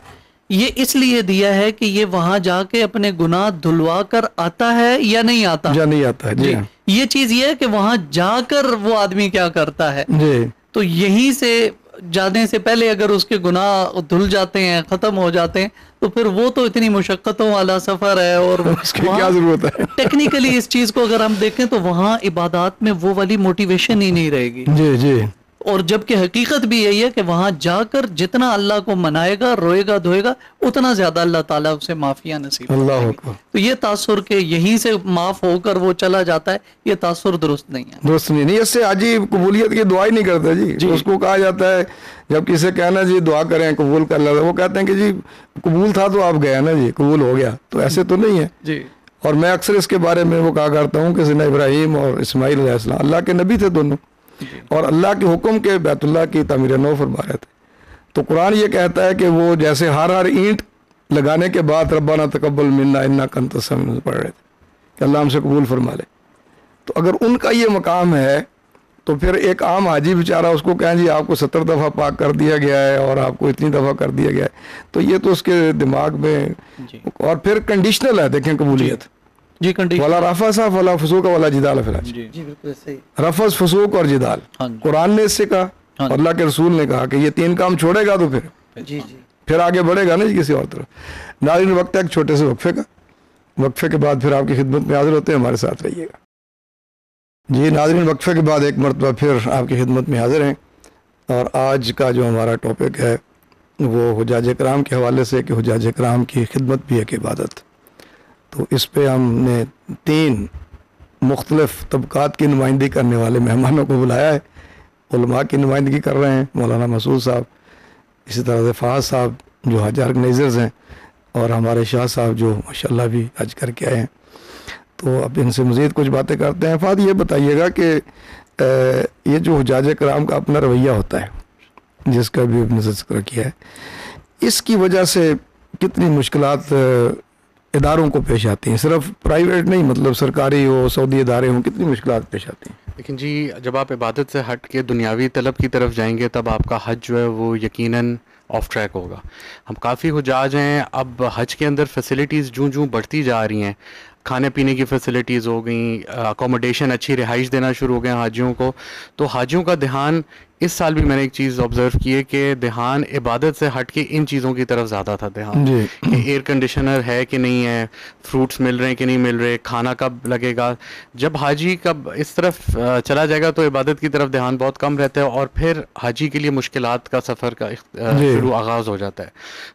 یہ اس لیے دیا ہے کہ یہ وہاں جا کے اپنے گناہ دھلوا کر آتا ہے یا نہیں آتا؟ جا نہیں آتا ہے جی۔ جی۔ یہ چیز یہ ہے کہ وہاں جا کر وہ آدمی کیا کرتا ہے؟ جی۔ تو یہیں سے جانے سے پہلے اگر اس کے گناہ دھل جاتے ہیں ختم ہو جاتے ہیں تو پھر وہ تو اتنی مشقتوں والا سفر ہے اور اس کی کیا ضرورت ہے؟ ٹیکنیکلی اس چیز کو اگر ہم دیکھیں تو وہاں عبادات میں وہ والی موٹیویشن ہی نہیں رہے گی۔ جی جی۔ اور جبکہ حقیقت بھی یہی ہے کہ وہاں جا کر جتنا اللہ کو منائے گا روئے گا دھوئے گا اتنا زیادہ اللہ تعالیٰ اسے معافیاں نصیب اللہ تو یہ تاثر کہ یہیں سے معاف ہو کر وہ چلا جاتا ہے یہ تاثر درست نہیں ہے۔ دوست نہیں اس سے حاجی قبولیت کی دعا ہی نہیں کرتا جی۔ اس کو کہا جاتا ہے جب کسی کہنا جی دعا کریں قبول کر لیتا وہ کہتے ہیں کہ جی قبول تھا تو آپ گئے نا جی قبول ہو گیا۔ تو ایسے تو نہیں ہے۔ جی۔ اور میں اکثر اس کے بارے میں وہ کہا کرتا ہوں کہ سنا ابراہیم اور اسماعیل علیہ السلام اللہ کے نبی تھے دونوں۔ اور اللہ کے حکم کے بیت اللہ کی تعمیر نو فرما رہے تھے تو قرآن یہ کہتا ہے کہ وہ جیسے ہر ہر اینٹ لگانے کے بعد ربانہ تقبل منا انا کنتسم پڑھ رہے تھے۔ کہ اللہ ہم سے قبول فرما لے۔ تو اگر ان کا یہ مقام ہے تو پھر ایک عام حاجی بیچارہ اس کو کہیں جی آپ کو ستر دفعہ پاک کر دیا گیا ہے اور آپ کو اتنی دفعہ کر دیا گیا ہے۔ تو یہ تو اس کے دماغ میں جی۔ اور پھر کنڈیشنل ہے دیکھیں قبولیت۔ جی کنڈیشن ولا رفا صاحب ولا فسوق ولا جدال فلاج جی جی بالکل صحیح۔ رفض فسوق اور جدال۔ ہاں جی۔ قرآن نے اس سے کہا ہاں اور اللہ کے رسول نے کہا کہ یہ تین کام چھوڑے گا تو پھر۔ جی جی۔ پھر آگے بڑھے گا نا جی کسی اور طرف۔ ناظرین وقت ہے ایک چھوٹے سے وقفے کا۔ وقفے کے بعد پھر آپ کی خدمت میں حاضر ہوتے ہیں ہمارے ساتھ رہیے گا۔ جی ناظرین وقفے کے بعد ایک مرتبہ پھر آپ کی خدمت میں حاضر ہیں۔ اور آج کا جو ہمارا ٹاپک ہے وہ حجاج کرام کے حوالے سے کہ حجاج کرام کی خدمت بھی ایک عبادت۔ تو اس پہ ہم نے تین مختلف طبقات کی نمائندگی کرنے والے مہمانوں کو بلایا ہے۔ علماء کی نمائندگی کر رہے ہیں، مولانا مسعود صاحب، اسی طرح سے فہد صاحب جو حج آرگنائزرز ہیں اور ہمارے شاہ صاحب جو ماشاءاللہ بھی حج کر کے آئے ہیں۔ تو اب ان سے مزید کچھ باتیں کرتے ہیں۔ فاد یہ بتائیے گا کہ یہ جو حجاج کرام کا اپنا رویہ ہوتا ہے، جس کا بھی نے ذکر کیا ہے، اس کی وجہ سے کتنی مشکلات اداروں کو پیش آتی ہیں، صرف پرائیویٹ نہیں مطلب سرکاری ہو، سعودی ادارے ہوں، کتنی مشکلات پیش آتی ہیں۔ لیکن جی جب آپ عبادت سے ہٹ کے دنیاوی طلب کی طرف جائیں گے، تب آپ کا حج جو ہے وہ یقیناً آف ٹریک ہوگا۔ ہم کافی حجاج ہیں، اب حج کے اندر فیسلٹیز جوں جوں بڑھتی جا رہی ہیں۔ کھانے پینے کی فیسلٹیز ہو گئیں اکوموڈیشن اچھی رہائش دینا شروع ہو گئے حاجیوں کو۔ تو حاجیوں کا دھیان اس سال بھی میں نے ایک چیز آبزرو کی ہے کہ دھیان عبادت سے ہٹ کے ان چیزوں کی طرف زیادہ تھا دھیان۔ جی۔ کہ ایئر کنڈیشنر ہے کہ نہیں ہے فروٹس مل رہے ہیں کہ نہیں مل رہے کھانا کب لگے گا؟ جب حاجی کب اس طرف چلا جائے گا تو عبادت کی طرف دھیان بہت کم رہتا ہے اور پھر حاجی کے لیے مشکلات کا سفر کا جی۔ شروع آغاز ہو جاتا ہے۔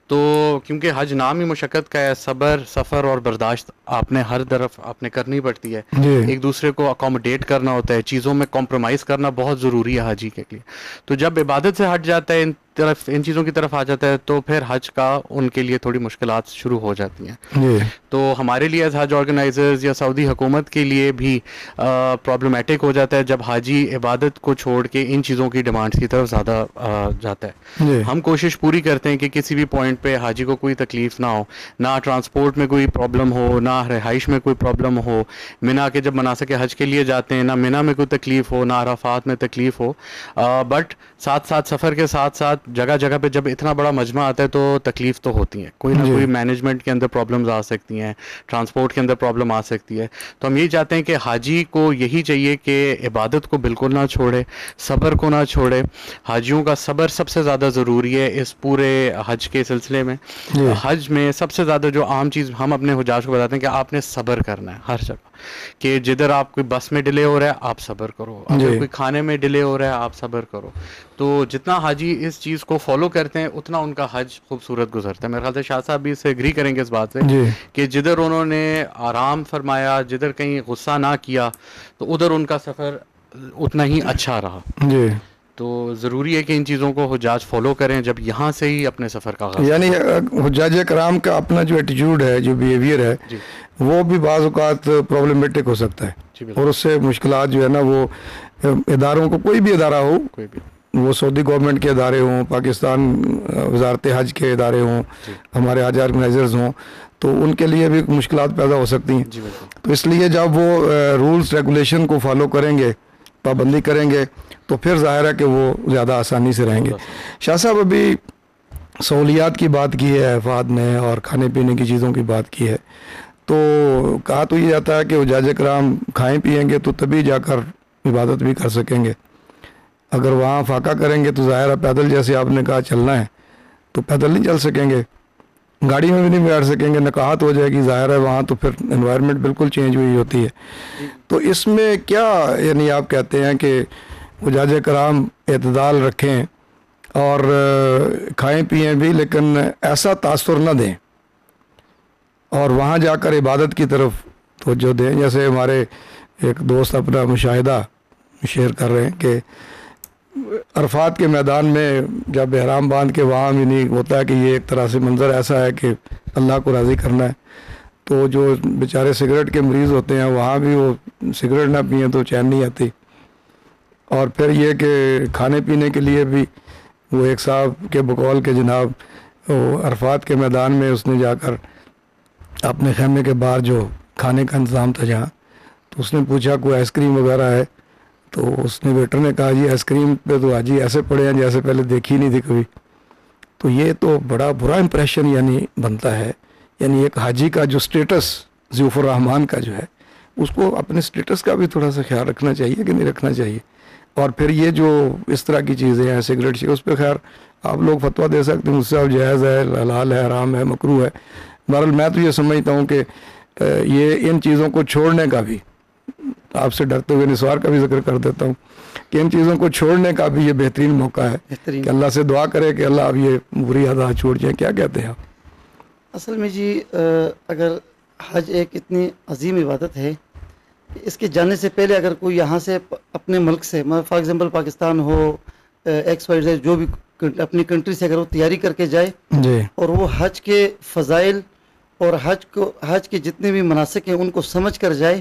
تو کیونکہ حج نام ہی مشقت کا ہے صبر سفر اور برداشت آپ نے ہر طرف آپ نے کرنی پڑتی ہے۔ جی۔ ایک دوسرے کو اکوموڈیٹ کرنا ہوتا ہے چیزوں میں کمپرومائز کرنا بہت ضروری ہے حاجی کے لیے۔ تو جب عبادت سے ہٹ جاتا ہے طرف ان چیزوں کی طرف آ جاتا ہے تو پھر حج کا ان کے لیے تھوڑی مشکلات شروع ہو جاتی ہیں۔ جی۔ تو ہمارے لیے ایز حج آرگنائزرز یا سعودی حکومت کے لیے بھی پرابلمٹک ہو جاتا ہے جب حاجی عبادت کو چھوڑ کے ان چیزوں کی ڈیمانڈ کی طرف زیادہ جاتا ہے۔ جی۔ ہم کوشش پوری کرتے ہیں کہ کسی بھی پوائنٹ پہ حاجی کو کوئی تکلیف نہ ہو نہ ٹرانسپورٹ میں کوئی پرابلم ہو نہ رہائش میں کوئی پرابلم ہو۔ منا کے جب مناسب حج کے لیے جاتے ہیں نہ منا میں کوئی تکلیف ہو نہ عرفات میں تکلیف ہو بٹ ساتھ ساتھ سفر کے ساتھ ساتھ جگہ جگہ پہ جب اتنا بڑا مجمع آتا ہے تو تکلیف تو ہوتی ہیں۔ کوئی نہ جی۔ کوئی مینجمنٹ کے اندر پرابلمز آ سکتی ہیں ٹرانسپورٹ کے اندر پرابلم آ سکتی ہے۔ تو ہم یہ چاہتے ہیں کہ حاجی کو یہی چاہیے کہ عبادت کو بالکل نہ چھوڑے صبر کو نہ چھوڑے۔ حاجیوں کا صبر سب سے زیادہ ضروری ہے اس پورے حج کے سلسلے میں۔ جی۔ حج میں سب سے زیادہ جو عام چیز ہم اپنے حجاج کو بتاتے ہیں کہ آپ نے صبر کرنا ہے ہر جگہ۔ کہ جدھر آپ کوئی بس میں ڈیلے ہو رہا ہے آپ صبر کرو۔ اگر جی۔ کوئی کھانے میں ڈیلے ہو رہا ہے آپ صبر کرو۔ تو جتنا حاجی اس چیز کو فالو کرتے ہیں اتنا ان کا حج خوبصورت گزرتا ہے۔ میرے خیال سے شاہ صاحب بھی اسے اگری کریں گے اس بات سے جی۔ کہ جدھر انہوں نے آرام فرمایا جدھر کہیں غصہ نہ کیا تو ادھر ان کا سفر اتنا ہی اچھا رہا۔ جی۔ تو ضروری ہے کہ ان چیزوں کو حجاج فالو کریں جب یہاں سے ہی اپنے سفر کا یعنی حجاج کرام کا اپنا جو ایٹیچیوڈ ہے جو بیہیویئر ہے جی۔ وہ بھی بعض اوقات پرابلمٹک ہو سکتا ہے۔ جی، اور اس سے مشکلات جو ہے نا وہ اداروں کو کوئی بھی ادارہ ہو کوئی بھی۔ وہ سعودی گورنمنٹ کے ادارے ہوں پاکستان وزارت حج کے ادارے ہوں جی۔ ہمارے حج آرگنائزرز ہوں تو ان کے لیے بھی مشکلات پیدا ہو سکتی ہیں۔ جی، تو اس لیے جب وہ رولز ریگولیشن کو فالو کریں گے پابندی کریں گے تو پھر ظاہر ہے کہ وہ زیادہ آسانی سے رہیں گے۔ شاہ صاحب، ابھی سہولیات کی بات کی ہے افاد نے اور کھانے پینے کی چیزوں کی بات کی ہے۔ تو کہا تو یہ جاتا ہے کہ وہ جاج کرام کھائیں پئیں گے تو تبھی جا کر عبادت بھی کر سکیں گے۔ اگر وہاں فاقہ کریں گے تو ظاہر ہے پیدل جیسے آپ نے کہا چلنا ہے، تو پیدل نہیں چل سکیں گے۔ گاڑی میں بھی نہیں بیٹھ سکیں گے نکاہت ہو جائے گی۔ ظاہر ہے وہاں تو پھر انوائرمنٹ بالکل چینج ہوئی ہوتی ہے۔ تو اس میں کیا یعنی آپ کہتے ہیں کہ وجاج کرام اعتدال رکھیں اور کھائیں پئیں بھی، لیکن ایسا تاثر نہ دیں۔ اور وہاں جا کر عبادت کی طرف توجہ دیں۔ جیسے ہمارے ایک دوست اپنا مشاہدہ شیئر کر رہے ہیں کہ عرفات کے میدان میں جب احرام باندھ کے وہاں بھی نہیں ہوتا ہے کہ یہ ایک طرح سے منظر ایسا ہے کہ اللہ کو راضی کرنا ہے، تو جو بیچارے سگریٹ کے مریض ہوتے ہیں، وہاں بھی وہ سگریٹ نہ پئیں تو چین نہیں آتی۔ اور پھر یہ کہ کھانے پینے کے لیے بھی وہ ایک صاحب کے بقول کے جناب، وہ عرفات کے میدان میں اس نے جا کر اپنے خیمے کے باہر جو کھانے کا انتظام تھا جہاں، تو اس نے پوچھا، کوئی آئس کریم وغیرہ ہے؟ تو اس نے ویٹر نے کہا جی آئس کریم پہ تو آج ہی ایسے پڑے ہیں جیسے پہلے دیکھی نہیں تھی کبھی۔ تو یہ تو بڑا برا امپریشن یعنی بنتا ہے۔ یعنی ایک حاجی کا جو سٹیٹس ضیوف الرحمان کا جو ہے، اس کو اپنے سٹیٹس کا بھی تھوڑا سا خیال رکھنا چاہیے کہ نہیں رکھنا چاہیے۔ اور پھر یہ جو اس طرح کی چیزیں ہیں سگریٹ اس پہ خیر آپ لوگ فتویٰ دے سکتے ہیں مجھ سے جائز ہے حلال ہے حرام ہے مکرو ہے۔ بہرحال میں تو یہ سمجھتا ہوں کہ یہ ان چیزوں کو چھوڑنے کا بھی آپ سے ڈرتے ہوئے نسوار کا بھی ذکر کر دیتا ہوں کہ ان چیزوں کو چھوڑنے کا بھی یہ بہترین موقع ہے کہ اللہ سے دعا کرے کہ اللہ اب یہ بری ادا چھوڑ جائیں کیا کہتے ہیں آپ؟ اصل میں جی اگر حج ایک اتنی عظیم عبادت ہے اس کے جانے سے پہلے اگر کوئی یہاں سے اپنے ملک سے فار ایگزامپل پاکستان ہو ایکس وائی زیڈ جو بھی اپنی کنٹری سے اگر وہ تیاری کر کے جائے جی۔ اور وہ حج کے فضائل اور حج کو حج کے جتنے بھی مناسک ہیں ان کو سمجھ کر جائے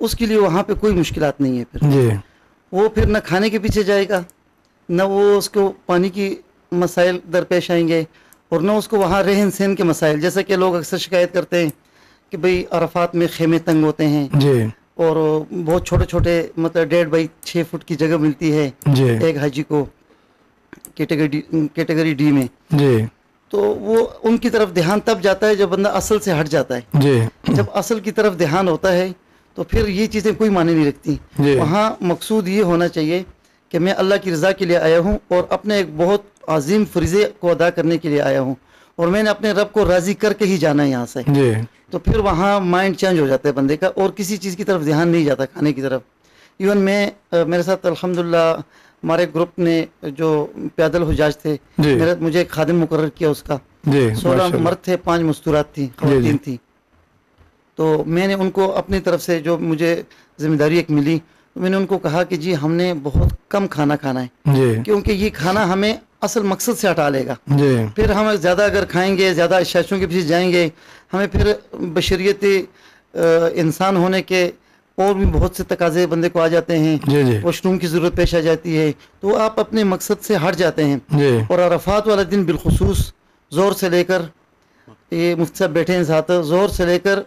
اس کے لیے وہاں پہ کوئی مشکلات نہیں ہے پھر۔ جی۔ وہ پھر نہ کھانے کے پیچھے جائے گا نہ وہ اس کو پانی کی مسائل درپیش آئیں گے اور نہ اس کو وہاں رہن سہن کے مسائل جیسا کہ لوگ اکثر شکایت کرتے ہیں کہ بھئی عرفات میں خیمے تنگ ہوتے ہیں۔ جی۔ اور بہت چھوٹے چھوٹے مطلب ڈیڑھ بائی چھ فٹ کی جگہ ملتی ہے جی۔ ایک حاجی کو کیٹیگری کیٹیگری ڈی میں۔ جی۔ تو وہ ان کی طرف دھیان تب جاتا ہے جب بندہ اصل سے ہٹ جاتا ہے۔ جی۔ جب اصل کی طرف دھیان ہوتا ہے تو پھر یہ چیزیں کوئی معنی نہیں رکھتی۔ جی۔ وہاں مقصود یہ ہونا چاہیے کہ میں اللہ کی رضا کے لیے آیا ہوں اور اپنے ایک بہت عظیم فریضے کو ادا کرنے کے لیے آیا ہوں۔ اور میں نے اپنے رب کو راضی کر کے ہی جانا ہے یہاں سے۔ جی۔ تو پھر وہاں مائنڈ چینج ہو جاتا ہے بندے کا اور کسی چیز کی طرف دھیان نہیں جاتا کھانے کی طرف۔ ایون میں میرے ساتھ الحمدللہ ہمارے گروپ نے جو پیدل حجاج تھے جی۔ میرا مجھے ایک خادم مقرر کیا اس کا۔ جی سولہ۔ مرد تھے پانچ مستورات تھیں جی۔ خواتین تھیں۔ تو میں نے ان کو اپنی طرف سے جو مجھے ذمہ داری ایک ملی میں نے ان کو کہا کہ جی ہم نے بہت کم کھانا کھانا ہے۔ جی۔ کیونکہ یہ کھانا ہمیں اصل مقصد سے ہٹا لے گا۔ جی۔ پھر ہم زیادہ اگر کھائیں گے زیادہ اشاشوں کے پیچھے جائیں گے ہمیں پھر بشریت انسان ہونے کے اور بھی بہت سے تقاضے بندے کو آ جاتے ہیں۔ جی جی۔ واش روم کی ضرورت پیش آ جاتی ہے۔ تو آپ اپنے مقصد سے ہٹ جاتے ہیں۔ جی۔ اور عرفات والا دن بالخصوص زور سے لے کر یہ مفتی صاحب بیٹھے ہیں ساتھ زور سے لے کر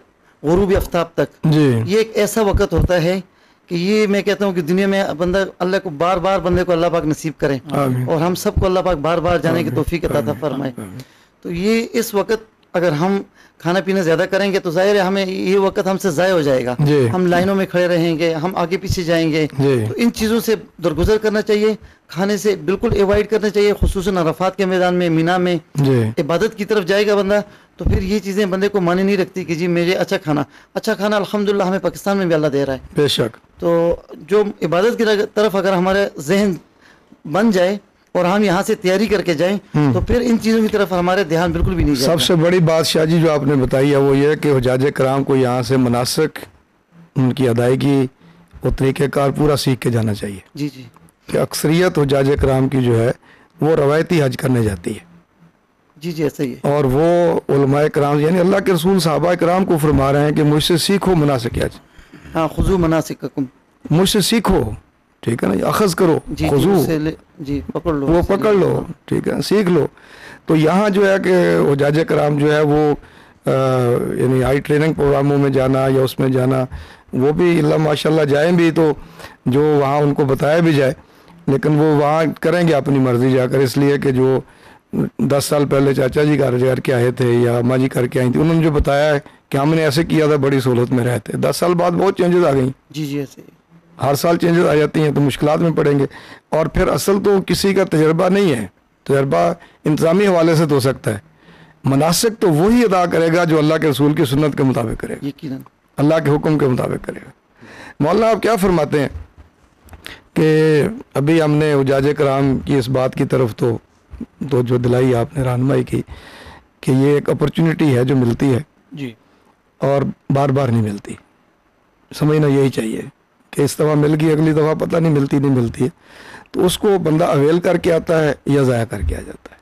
غروب آفتاب تک۔ جی۔ یہ ایک ایسا وقت ہوتا ہے کہ یہ میں کہتا ہوں کہ دنیا میں بندہ اللہ کو بار بار بندے کو اللہ پاک نصیب کرے آمین۔ اور ہم سب کو اللہ پاک بار بار جانے کی توفیق عطا فرمائے۔ تو یہ اس وقت اگر ہم کھانا پینا زیادہ کریں گے تو ظاہر ہے ہمیں یہ وقت ہم سے ضائع ہو جائے گا۔ جی۔ ہم لائنوں میں کھڑے رہیں گے ہم آگے پیچھے جائیں گے۔ جی۔ تو ان چیزوں سے درگزر کرنا چاہیے کھانے سے بالکل ایوائڈ کرنا چاہیے خصوصاً عرفات کے میدان میں مینا میں۔ جی۔ عبادت کی طرف جائے گا بندہ تو پھر یہ چیزیں بندے کو مانی نہیں رکھتی کہ جی میرے اچھا کھانا اچھا کھانا الحمدللہ ہمیں پاکستان میں بھی اللہ دے رہا ہے۔ بے شک۔ تو جو عبادت کی طرف اگر ہمارا ذہن بن جائے اور ہم یہاں سے تیاری کر کے جائیں تو پھر ان چیزوں کی طرف ہمارے دھیان بالکل بھی نہیں جائے سب سے بڑی بات شاہ جی جو آپ نے بتائی ہے وہ یہ ہے کہ حجاج کرام کو یہاں سے مناسک ان کی ادائیگی وہ طریقہ کار پورا سیکھ کے جانا چاہیے۔ جی جی۔ کہ اکثریت حجاج کرام کی جو ہے وہ روایتی حج کرنے جاتی ہے۔ جی جی ایسا ہی ہے۔ اور وہ علماء کرام یعنی اللہ کے رسول صحابہ کرام کو فرما رہے ہیں کہ مجھ سے سیکھو مناسک حج۔ ہاں خضو مناسککم۔ مجھ سے سیکھو۔ ٹھیک ہے نا؟ اخذ کرو جی خضو جی لے- جی پکڑ لو وہ پکڑ لو۔ ٹھیک ہے سیکھ لو۔ تو یہاں جو ہے کہ حجاج کرام جو ہے وہ یعنی ہائی ٹریننگ پروگراموں میں جانا یا اس میں جانا وہ بھی اللہ ماشاء اللہ جائیں بھی تو جو وہاں ان کو بتایا بھی جائے لیکن وہ وہاں کریں گے اپنی مرضی جا کر اس لیے کہ جو دس سال پہلے چاچا جی گھر کر کے آئے تھے یا اماں جی کر کے آئی تھی انہوں نے جو بتایا ہے کہ ہم نے ایسے کیا تھا بڑی سہولت میں رہتے۔ دس سال بعد بہت چینجز آ گئیں۔ جی جی ایسے ہر سال چینجز آ جاتی ہیں تو مشکلات میں پڑیں گے۔ اور پھر اصل تو کسی کا تجربہ نہیں ہے۔ تجربہ انتظامی حوالے سے تو ہو سکتا ہے۔ مناسک تو وہی ادا کرے گا جو اللہ کے رسول کی سنت کے مطابق کرے گا۔ اللہ کے حکم کے مطابق کرے گا۔ مولانا آپ کیا فرماتے ہیں کہ ابھی ہم نے اجاج کرام کی اس بات کی طرف تو تو جو دلائی آپ نے رہنمائی کی کہ یہ ایک اپرچونٹی ہے جو ملتی ہے۔ جی۔ اور بار بار نہیں ملتی۔ سمجھنا یہی چاہیے۔ کہ اس دفعہ مل گئی اگلی دفعہ پتہ نہیں ملتی نہیں ملتی ہے۔ تو اس کو بندہ اویل کر کے آتا ہے یا ضائع کر کے آ جاتا ہے۔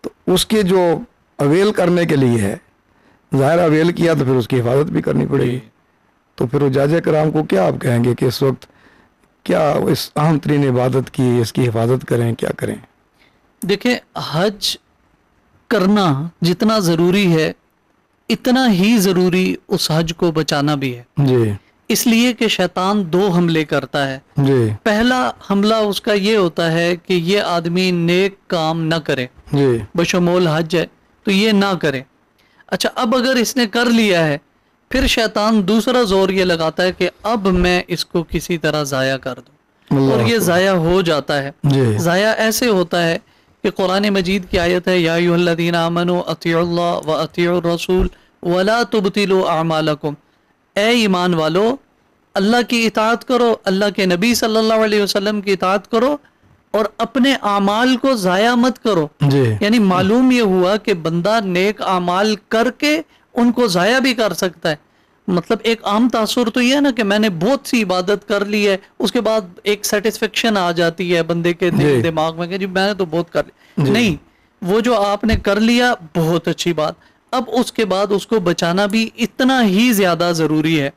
تو اس کے جو اویل کرنے کے لیے ہے ظاہر اویل کیا تو پھر اس کی حفاظت بھی کرنی پڑے گی۔ تو پھر وہ جاج کرام کو کیا آپ کہیں گے کہ اس وقت کیا اس اہم ترین عبادت کی اس کی حفاظت کریں کیا کریں؟ دیکھیں حج کرنا جتنا ضروری ہے اتنا ہی ضروری اس حج کو بچانا بھی ہے۔ جی۔ اس لیے کہ شیطان دو حملے کرتا ہے۔ جی۔ پہلا حملہ اس کا یہ ہوتا ہے کہ یہ آدمی نیک کام نہ کرے۔ جی۔ بشمول حج ہے تو یہ نہ کرے۔ اچھا اب اگر اس نے کر لیا ہے پھر شیطان دوسرا زور یہ لگاتا ہے کہ اب میں اس کو کسی طرح ضائع کر دوں۔ اور یہ ضائع ہو جاتا ہے۔ جی۔ ضائع ایسے ہوتا ہے کہ قرآن مجید کی آیت ہے یا الذین آمنوا اطیعوا اللہ و اطیعوا الرسول ولا تبطلوا اعمالکم۔ اے ایمان والو اللہ کی اطاعت کرو اللہ کے نبی صلی اللہ علیہ وسلم کی اطاعت کرو اور اپنے اعمال کو ضائع مت کرو۔ جی۔ یعنی معلوم یہ ہوا کہ بندہ نیک اعمال کر کے ان کو ضائع بھی کر سکتا ہے۔ مطلب ایک عام تاثر تو یہ ہے نا کہ میں نے بہت سی عبادت کر لی ہے اس کے بعد ایک سیٹسفیکشن آ جاتی ہے بندے کے جی۔ دماغ میں کہ جی میں نے تو بہت کر لی۔ نہیں وہ جو آپ نے کر لیا بہت اچھی بات۔ اب اس کے بعد اس کو بچانا بھی اتنا ہی زیادہ ضروری ہے۔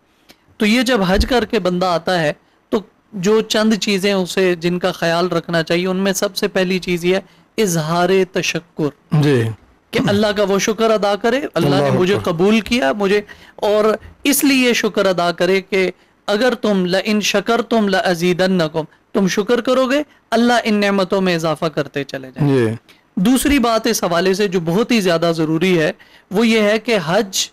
تو یہ جب حج کر کے بندہ آتا ہے تو جو چند چیزیں اسے جن کا خیال رکھنا چاہیے ان میں سب سے پہلی چیز یہ ہے اظہار تشکر۔ جی۔ کہ اللہ کا وہ شکر ادا کرے اللہ نے اللہ مجھے اکبر۔ قبول کیا مجھے اور اس لیے شکر ادا کرے کہ اگر تم ل ان شکر تم لزیدنکم تم شکر کرو گے اللہ ان نعمتوں میں اضافہ کرتے چلے جائیں۔ جی۔ دوسری بات اس حوالے سے جو بہت ہی زیادہ ضروری ہے وہ یہ ہے کہ حج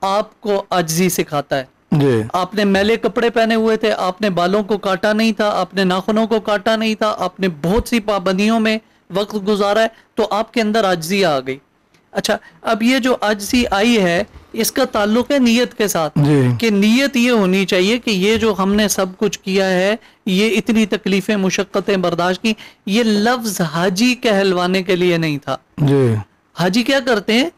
آپ کو عجزی سکھاتا ہے۔ جی۔ آپ نے میلے کپڑے پہنے ہوئے تھے آپ نے بالوں کو کاٹا نہیں تھا آپ نے ناخنوں کو کاٹا نہیں تھا آپ نے بہت سی پابندیوں میں وقت گزارا ہے تو آپ کے اندر عجزی آ گئی۔ اچھا اب یہ جو عجزی آئی ہے اس کا تعلق ہے نیت کے ساتھ۔ جی۔ کہ نیت یہ ہونی چاہیے کہ یہ جو ہم نے سب کچھ کیا ہے یہ اتنی تکلیفیں مشقتیں برداشت کی یہ لفظ حاجی کہلوانے کے لیے نہیں تھا۔ جی۔ حاجی کیا کرتے ہیں؟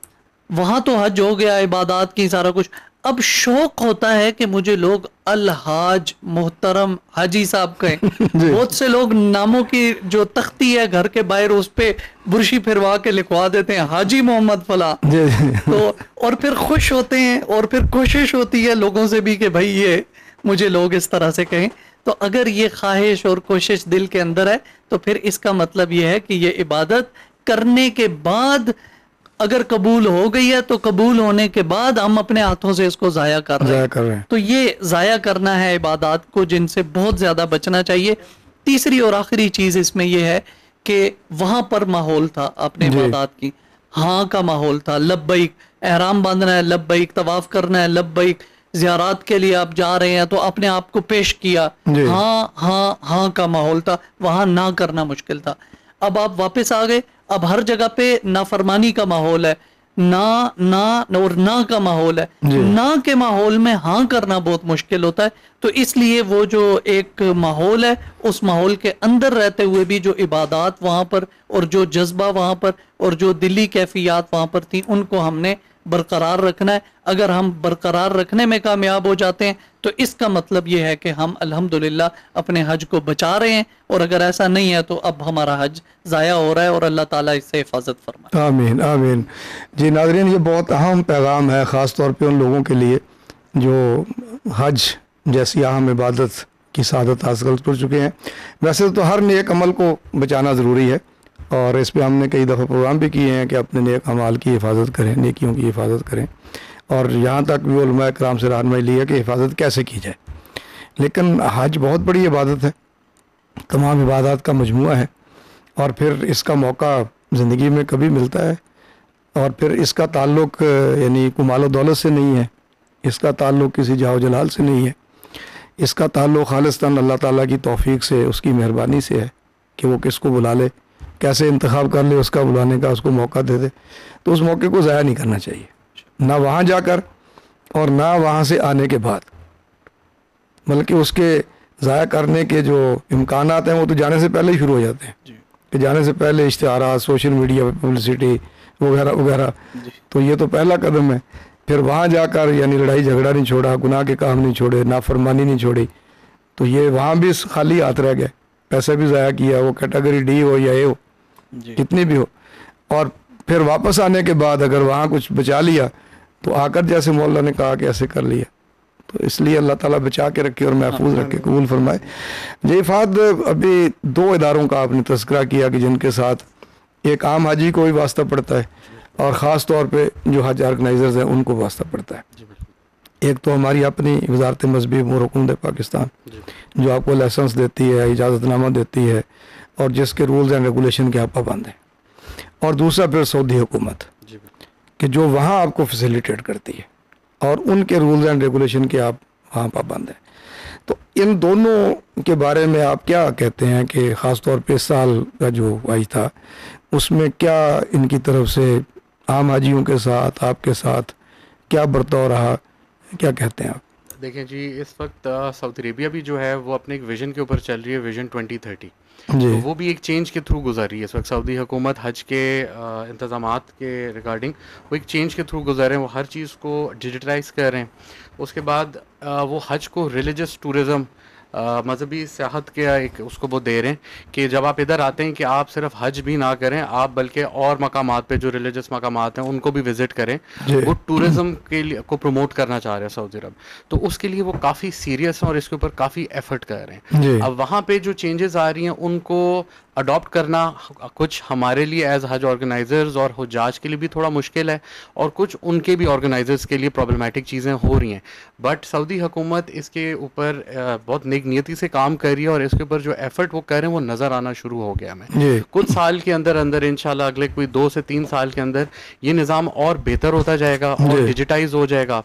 وہاں تو حج ہو گیا عبادات کی سارا کچھ۔ اب شوق ہوتا ہے کہ مجھے لوگ الحاج محترم حاجی صاحب کہیں۔ بہت سے لوگ ناموں کی جو تختی ہے گھر کے باہر اس پہ برشی پھروا کے لکھوا دیتے ہیں حاجی محمد فلاں۔ جی جی۔ تو اور پھر خوش ہوتے ہیں اور پھر کوشش ہوتی ہے لوگوں سے بھی کہ بھائی یہ مجھے لوگ اس طرح سے کہیں۔ تو اگر یہ خواہش اور کوشش دل کے اندر ہے تو پھر اس کا مطلب یہ ہے کہ یہ عبادت کرنے کے بعد اگر قبول ہو گئی ہے تو قبول ہونے کے بعد ہم اپنے ہاتھوں سے اس کو ضائع کر رہے ہیں۔ تو یہ ضائع کرنا ہے عبادات کو جن سے بہت زیادہ بچنا چاہیے۔ تیسری اور آخری چیز اس میں یہ ہے کہ وہاں پر ماحول تھا اپنے جی۔ عبادات کی۔ ہاں کا ماحول تھا۔ لبیک احرام باندھنا ہے لبیک طواف کرنا ہے لبیک زیارات کے لیے آپ جا رہے ہیں تو اپنے آپ کو پیش کیا۔ جی۔ ہاں ہاں ہاں کا ماحول تھا۔ وہاں نہ کرنا مشکل تھا۔ اب آپ واپس آ گئے اب ہر جگہ پہ نافرمانی کا ماحول ہے نہ نہ اور نہ کا ماحول ہے جی۔ نہ کے ماحول میں ہاں کرنا بہت مشکل ہوتا ہے تو اس لیے وہ جو ایک ماحول ہے اس ماحول کے اندر رہتے ہوئے بھی جو عبادات وہاں پر اور جو جذبہ وہاں پر اور جو دلی کیفیات وہاں پر تھیں ان کو ہم نے برقرار رکھنا ہے۔ اگر ہم برقرار رکھنے میں کامیاب ہو جاتے ہیں، تو اس کا مطلب یہ ہے کہ ہم الحمدللہ اپنے حج کو بچا رہے ہیں۔ اور اگر ایسا نہیں ہے، تو اب ہمارا حج ضائع ہو رہا ہے اور اللہ تعالیٰ اس سے حفاظت فرمائے۔ آمین آمین۔ جی ناظرین، یہ بہت اہم پیغام ہے، خاص طور پہ ان لوگوں کے لیے جو حج جیسی اہم عبادت کی سعادت حاصل کر چکے ہیں۔ ویسے تو ہر نیک عمل کو بچانا ضروری ہے۔ اور اس پہ ہم نے کئی دفعہ پروگرام بھی کیے ہیں کہ اپنے نیک عمال کی حفاظت کریں، نیکیوں کی حفاظت کریں۔ اور یہاں تک بھی علماء کرام سے رہنمائی لی ہے کہ حفاظت کیسے کی جائے۔ لیکن حج بہت بڑی عبادت ہے۔ تمام عبادات کا مجموعہ ہے۔ اور پھر اس کا موقع زندگی میں کبھی ملتا ہے۔ اور پھر اس کا تعلق یعنی کمال و دولت سے نہیں ہے۔ اس کا تعلق کسی جاؤ جلال سے نہیں ہے۔ اس کا تعلق خالصتاً اللہ تعالیٰ کی توفیق سے، اس کی مہربانی سے ہے کہ وہ کس کو بلا لے۔ کیسے انتخاب کر لے اس کا بلانے کا اس کو موقع دے دے۔ تو اس موقع کو ضائع نہیں کرنا چاہیے۔ نہ وہاں جا کر اور نہ وہاں سے آنے کے بعد۔ بلکہ اس کے ضائع کرنے کے جو امکانات ہیں وہ تو جانے سے پہلے ہی شروع ہو جاتے ہیں۔ کہ جانے سے پہلے اشتہارات سوشل میڈیا پہ پبلسٹی وغیرہ وغیرہ۔ تو یہ تو پہلا قدم ہے۔ پھر وہاں جا کر یعنی لڑائی جھگڑا نہیں چھوڑا گناہ کے کام نہیں چھوڑے نافرمانی نہیں چھوڑی۔ تو یہ وہاں بھی خالی ہاتھ رہ گئے پیسے بھی ضائع کیا وہ کیٹیگری ڈی ہو یا اے ہو۔ جی۔ کتنی بھی ہو۔ اور پھر واپس آنے کے بعد اگر وہاں کچھ بچا لیا تو آ کر جیسے مولا نے کہا کہ ایسے کر لیا۔ تو اس لیے اللہ تعالیٰ بچا کے رکھے اور محفوظ رکھے قبول فرمائے۔ جی فات ابھی دو اداروں کا آپ نے تذکرہ کیا کہ جن کے ساتھ ایک عام حاجی کو بھی واسطہ پڑتا ہے اور خاص طور پہ جو حج آرگنائزرز ہیں ان کو واسطہ پڑتا ہے۔ جی ایک تو ہماری اپنی وزارت مذہبی حکومت پاکستان جی۔ جو آپ کو لائسنس دیتی ہے اجازت نامہ دیتی ہے اور جس کے رولز اینڈ ریگولیشن کے آپ پابند ہیں۔ اور دوسرا پھر سعودی حکومت جی کہ جو وہاں آپ کو فیسیلیٹیٹ کرتی ہے اور ان کے رولز اینڈ ریگولیشن کے آپ وہاں پابند ہیں۔ تو ان دونوں کے بارے میں آپ کیا کہتے ہیں کہ خاص طور پہ اس سال کا جو وائی تھا اس میں کیا ان کی طرف سے عام حاجیوں کے ساتھ آپ کے ساتھ کیا برتاؤ رہا؟ کیا کہتے ہیں آپ؟ دیکھیں جی اس وقت سعودی عربیہ بھی جو ہے وہ اپنے ایک ویژن کے اوپر چل رہی ہے ویژن ٹوینٹی تھرٹی جی۔ تو وہ بھی ایک چینج کے تھرو گزر رہی ہے۔ اس وقت سعودی حکومت حج کے آ، انتظامات کے ریگارڈنگ وہ ایک چینج کے تھرو گزر رہے ہیں۔ وہ ہر چیز کو ڈیجیٹلائز کر رہے ہیں۔ اس کے بعد آ، وہ حج کو ریلیجس ٹورزم مذہبی سیاحت کے ایک اس کو وہ دے رہے ہیں کہ جب آپ ادھر آتے ہیں کہ آپ صرف حج بھی نہ کریں آپ بلکہ اور مقامات پہ جو ریلیجس مقامات ہیں ان کو بھی وزٹ کریں۔ جی۔ وہ ٹورزم کے لیے کو پروموٹ کرنا چاہ رہے ہیں سعودی عرب تو اس کے لیے وہ کافی سیریس ہیں اور اس کے اوپر کافی ایفرٹ کر رہے ہیں۔ جی۔ اب وہاں پہ جو چینجز آ رہی ہیں ان کو اڈاپٹ کرنا کچھ ہمارے لیے ایز حج آرگنائزرز اور حجاج کے لیے بھی تھوڑا مشکل ہے اور کچھ ان کے بھی آرگنائزرز کے لیے پرابلمٹک چیزیں ہو رہی ہیں۔ بٹ سعودی حکومت اس کے اوپر بہت نیک نیتی سے کام کر رہی ہے اور اس کے اوپر جو ایفرٹ وہ کر رہے ہیں وہ نظر آنا شروع ہو گیا ہمیں جی۔ کچھ سال کے اندر اندر انشاءاللہ اگلے کوئی دو سے تین سال کے اندر یہ نظام اور بہتر ہوتا جائے گا اور جی۔ ڈیجیٹائز ہو جائے گا۔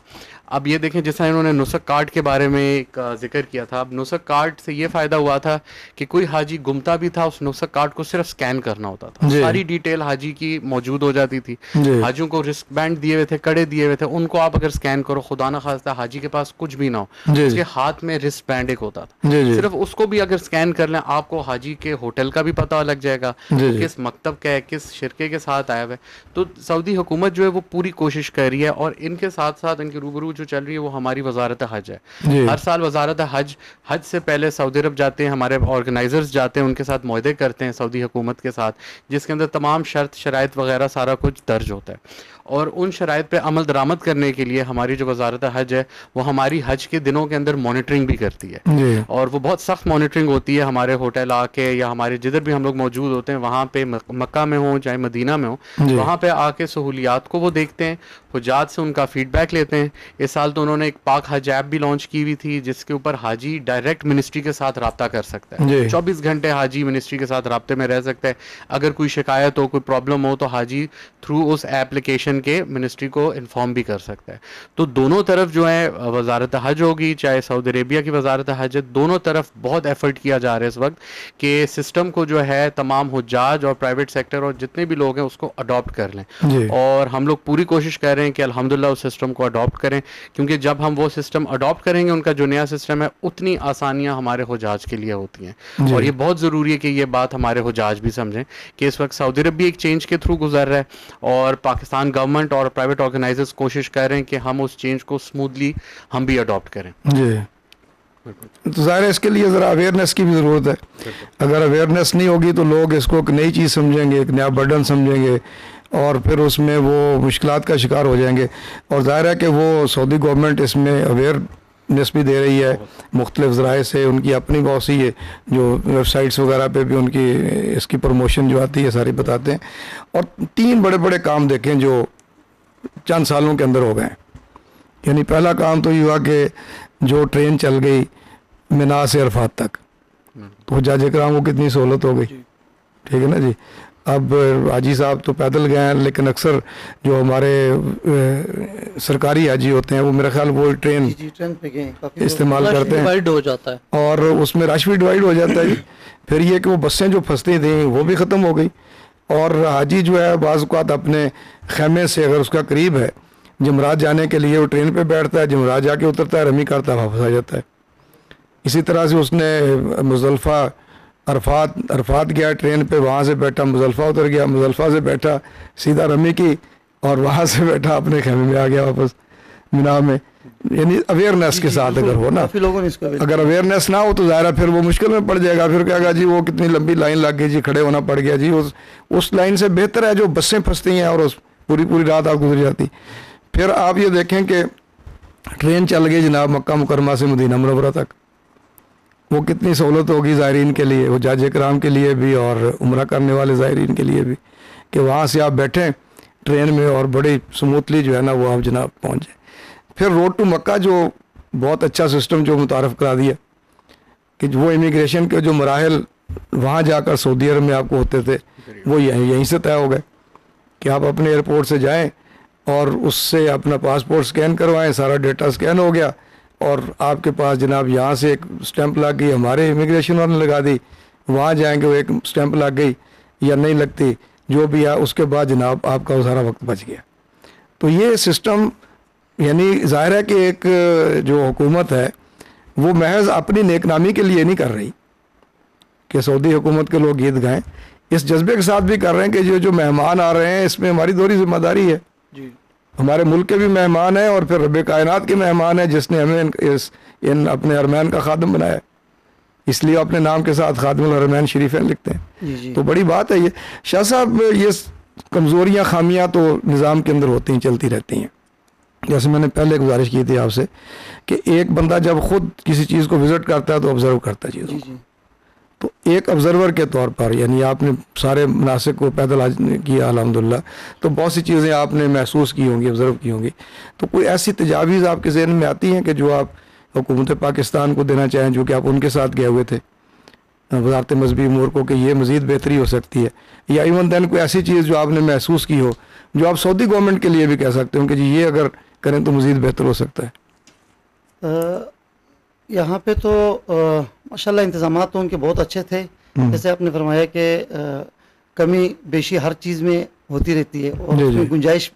اب یہ دیکھیں جس طرح انہوں نے نسخ کارڈ کے بارے میں ایک ذکر کیا تھا اب نسخ کارڈ سے یہ فائدہ ہوا تھا کہ کوئی حاجی گمتا بھی تھا اس نسخ کارڈ کو صرف سکین کرنا ہوتا تھا۔ جی۔ ساری ڈیٹیل حاجی کی موجود ہو جاتی تھی۔ جی۔ حاجیوں کو رسک بینڈ دیے ہوئے تھے کڑے دیے ہوئے تھے ان کو آپ اگر سکین کرو خدا نہ خواستہ حاجی کے پاس کچھ بھی نہ ہو۔ جی اس کے ہاتھ میں رسک بینڈ ایک ہوتا تھا۔ صرف اس کو بھی اگر سکین کر لیں آپ کو حاجی کے ہوٹل کا بھی پتہ لگ جائے گا کس مکتب کا ہے کس شرکے کے ساتھ آیا ہوا ہے۔ تو سعودی حکومت جو ہے وہ پوری کوشش کر رہی ہے اور ان کے ساتھ ساتھ ان کے روبرو جو چل رہی ہے وہ ہماری وزارت حج ہے۔ جی۔ ہر سال وزارت حج حج سے پہلے سعودی عرب جاتے ہیں ہمارے آرگنائزرز جاتے ہیں ان کے ساتھ معاہدے کرتے ہیں سعودی حکومت کے ساتھ جس کے اندر تمام شرط شرائط وغیرہ سارا کچھ درج ہوتا ہے۔ اور ان شرائط پہ عمل درآمد کرنے کے لیے ہماری جو وزارت حج ہے وہ ہماری حج کے دنوں کے اندر مانیٹرنگ بھی کرتی ہے۔ جی۔ اور وہ بہت سخت مانیٹرنگ ہوتی ہے ہمارے ہوٹل آ کے یا ہمارے جدھر بھی ہم لوگ موجود ہوتے ہیں وہاں پہ مک- مکہ میں ہوں چاہے مدینہ میں ہوں جی۔ وہاں پہ آ کے سہولیات کو وہ دیکھتے ہیں حجات سے ان کا فیڈ بیک لیتے ہیں۔ اس سال تو انہوں نے ایک پاک حج ایپ بھی لانچ کی ہوئی تھی جس کے اوپر حاجی ڈائریکٹ منسٹری کے ساتھ رابطہ کر سکتا ہے۔ جی۔ چوبیس گھنٹے حاجی منسٹری کے ساتھ رابطے میں رہ سکتا ہے۔ اگر کوئی شکایت ہو کوئی پرابلم ہو تو حاجی تھرو اس ایپلیکیشن کے منسٹری کو انفارم بھی کر سکتا ہے۔ تو دونوں طرف جو ہے وزارت حج ہوگی چاہے سعودی عربیہ کی وزارت حج ہے دونوں طرف بہت ایفرٹ کیا جا رہا ہے اس وقت کہ سسٹم کو جو ہے تمام حجاج اور پرائیویٹ سیکٹر اور جتنے بھی لوگ ہیں اس کو اڈاپٹ کر لیں۔ جی۔ اور ہم لوگ پوری کوشش کر رہے ہیں کہ الحمدللہ اس سسٹم کو اڈاپٹ کریں کیونکہ جب ہم وہ سسٹم اڈاپٹ کریں گے ان کا جو نیا سسٹم ہے اتنی آسانیاں ہمارے حجاج کے لیے ہوتی ہیں۔ جی۔ اور یہ بہت ضروری ہے کہ یہ بات ہمارے حجاج بھی سمجھیں کہ اس وقت سعودی عرب بھی ایک چینج کے تھرو گزر رہا ہے اور پاکستان گورنمنٹ اور پرائیویٹ آرگنائزرز کوشش کر رہے ہیں کہ ہم اس چینج کو اسموتھلی ہم بھی اڈاپٹ کریں۔ جی۔ تو ظاہر ہے اس کے لیے ذرا اویئرنیس کی بھی ضرورت ہے۔ اگر اویئرنیس نہیں ہوگی تو لوگ اس کو ایک نئی چیز سمجھیں گے ایک نیا برڈن سمجھیں گے اور پھر اس میں وہ مشکلات کا شکار ہو جائیں گے۔ اور ظاہر ہے کہ وہ سعودی گورنمنٹ اس میں اویئرنیس بھی دے رہی ہے مختلف ذرائع سے ان کی اپنی بہت سی ہے جو ویب سائٹس وغیرہ پہ بھی ان کی اس کی پروموشن جو آتی ہے ساری بتاتے ہیں۔ اور تین بڑے بڑے کام دیکھیں جو چند سالوں کے اندر ہو گئے ہیں۔ یعنی پہلا کام تو یہ ہوا کہ جو ٹرین چل گئی منا سے عرفات تک تو جاج کرام کو کتنی سہولت ہو گئی۔ جی۔ ٹھیک ہے نا جی؟ اب حاجی صاحب تو پیدل گئے ہیں لیکن اکثر جو ہمارے سرکاری حاجی ہوتے ہیں وہ میرا خیال وہ ٹرین جی جی استعمال کرتے ہیں۔ اور اس میں رش بھی ڈیوائڈ ہو جاتا ہے۔ پھر یہ کہ وہ بسیں جو پھنستی تھیں وہ بھی ختم ہو گئی۔ اور حاجی جو ہے بعض اوقات اپنے خیمے سے اگر اس کا قریب ہے جمرات جانے کے لیے وہ ٹرین پہ بیٹھتا ہے جمرات جا کے اترتا ہے رمی کرتا ہے واپس آ جاتا ہے۔ اسی طرح سے اس نے مزلفہ عرفات عرفات گیا ٹرین پہ وہاں سے بیٹھا مزلفہ اتر گیا مزلفہ سے بیٹھا سیدھا رمی کی اور وہاں سے بیٹھا اپنے خیمے میں آ گیا واپس مینا میں۔ یعنی اویئرنیس کے ساتھ اگر ہو نا۔ اگر اویئرنیس نہ ہو تو ظاہر ہے پھر وہ مشکل میں پڑ جائے گا۔ پھر کہے گا جی وہ کتنی لمبی لائن لگ گئی جی کھڑے ہونا پڑ گیا جی۔ اس اس لائن سے بہتر ہے جو بسیں پھنستی ہیں اور اس پوری پوری رات آپ گزر جاتی۔ پھر آپ یہ دیکھیں کہ ٹرین چل گئی جناب مکہ مکرمہ سے مدینہ منورہ تک۔ وہ کتنی سہولت ہوگی زائرین کے لیے، وہ جاج کرام کے لیے بھی اور عمرہ کرنے والے زائرین کے لیے بھی، کہ وہاں سے آپ بیٹھیں ٹرین میں اور بڑی سموتھلی جو ہے نا وہ آپ جناب پہنچ جائیں۔ پھر روڈ ٹو مکہ جو بہت اچھا سسٹم جو متعارف کرا دیا کہ وہ امیگریشن کے جو مراحل وہاں جا کر سعودی عرب میں آپ کو ہوتے تھے، وہ یہیں یہیں سے طے ہو گئے کہ آپ اپنے ایئرپورٹ سے جائیں اور اس سے اپنا پاسپورٹ سکین کروائیں، سارا ڈیٹا سکین ہو گیا۔ اور آپ کے پاس جناب یہاں سے ایک سٹیمپ لگ گئی، ہمارے امیگریشن والوں نے لگا دی، وہاں جائیں گے وہ ایک سٹیمپ لگ گئی یا نہیں لگتی، جو بھی ہے، اس کے بعد جناب آپ کا وہ سارا وقت بچ گیا۔ تو یہ سسٹم یعنی ظاہر ہے کہ ایک جو حکومت ہے، وہ محض اپنی نیک نامی کے لیے نہیں کر رہی کہ سعودی حکومت کے لوگ گیت گائیں۔ اس جذبے کے ساتھ بھی کر رہے ہیں کہ جو جو مہمان آ رہے ہیں، اس میں ہماری دوری ذمہ داری ہے۔ جی۔ ہمارے ملک کے بھی مہمان ہیں اور پھر رب کائنات کے مہمان ہیں جس نے ہمیں ان اس ان اپنے ارمین کا خادم بنایا ہے۔ اس لیے اپنے نام کے ساتھ خادم الرحمین شریفین لکھتے ہیں۔ جی جی۔ تو بڑی بات ہے یہ۔ شاہ صاحب یہ کمزوریاں خامیاں تو نظام کے اندر ہوتی ہیں چلتی رہتی ہیں۔ جیسے میں نے پہلے گزارش کی تھی آپ سے کہ ایک بندہ جب خود کسی چیز کو وزٹ کرتا ہے تو آبزرو کرتا ہے چیزوں جی کو جی۔ تو ایک آبزرور کے طور پر یعنی آپ نے سارے مناسب کو پیدل آج کیا الحمدللہ۔ تو بہت سی چیزیں آپ نے محسوس کی ہوں گی آبزرو کی ہوں گی۔ تو کوئی ایسی تجاویز آپ کے ذہن میں آتی ہیں کہ جو آپ حکومت پاکستان کو دینا چاہیں جو کہ آپ ان کے ساتھ گئے ہوئے تھے؟ وزارت مذہبی امور کو کہ یہ مزید بہتری ہو سکتی ہے۔ یا ایون دین کوئی ایسی چیز جو آپ نے محسوس کی ہو جو آپ سعودی گورنمنٹ کے لیے بھی کہہ سکتے ہو کہ جی یہ اگر کریں تو مزید بہتر ہو سکتا ہے۔ آ، یہاں پہ تو ماشاء اللہ انتظامات تو ان کے بہت اچھے تھے۔ جیسے آپ نے فرمایا کہ کمی بیشی ہر چیز میں ہوتی رہتی ہے اور جی، اس میں جی۔ گنجائش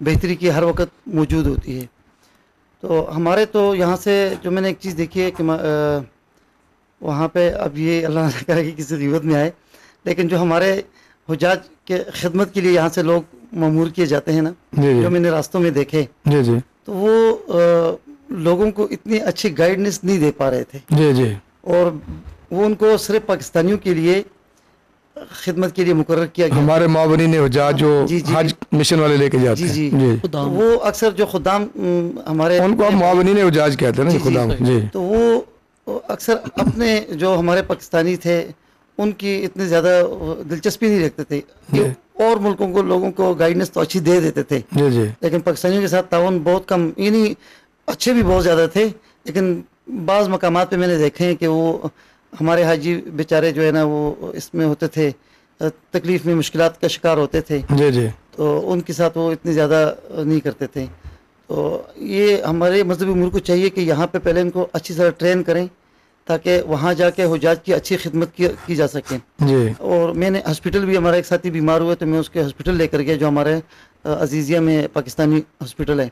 بہتری کی ہر وقت موجود ہوتی ہے۔ تو ہمارے تو یہاں سے جو میں نے ایک چیز دیکھی ہے کہ وہاں پہ اب یہ اللہ نہ کرے کہ کسی غیبت میں آئے۔ لیکن جو ہمارے حجاج کے خدمت کے لیے یہاں سے لوگ معمور کیے جاتے ہیں نا جی جو میں نے راستوں میں دیکھے۔ تو وہ لوگوں کو اتنی اچھی گائیڈنس نہیں دے پا رہے تھے۔ جی جی۔ اور وہ ان کو صرف پاکستانیوں کے لیے خدمت کے لیے مقرر کیا گیا۔ ہمارے معاونین نے حجاج جو جی، جی، حج مشن والے لے کے جاتے جی، جی۔ ہیں۔ جی۔ خدا تو وہ اکثر جو خدام ہمارے ان کو ہم معاونین حجاج کہتے ہیں نا جی، جی، خدا صحیح۔ جی۔ تو وہ اکثر اپنے جو ہمارے پاکستانی تھے ان کی اتنی زیادہ دلچسپی نہیں رکھتے تھے۔ جی۔ اور ملکوں کو لوگوں کو گائیڈنس تو اچھی دے دیتے تھے۔ جی جی۔ لیکن پاکستانیوں کے ساتھ تعاون بہت کم یعنی اچھے بھی بہت زیادہ تھے لیکن بعض مقامات پہ میں نے دیکھے ہیں کہ وہ ہمارے حاجی بیچارے جو ہے نا وہ اس میں ہوتے تھے تکلیف میں مشکلات کا شکار ہوتے تھے۔ جی جی۔ تو ان کے ساتھ وہ اتنی زیادہ نہیں کرتے تھے۔ تو یہ ہمارے مذہبی امور کو چاہیے کہ یہاں پہ پہلے ان کو اچھی طرح ٹرین کریں تاکہ وہاں جا کے حجاج کی اچھی خدمت کی کی جا سکے۔ جی۔ اور میں نے ہاسپٹل بھی ہمارا ایک ساتھی بیمار ہوئے تو میں اس کے ہاسپٹل لے کر گیا جو ہمارے عزیزیہ میں پاکستانی ہاسپٹل ہے۔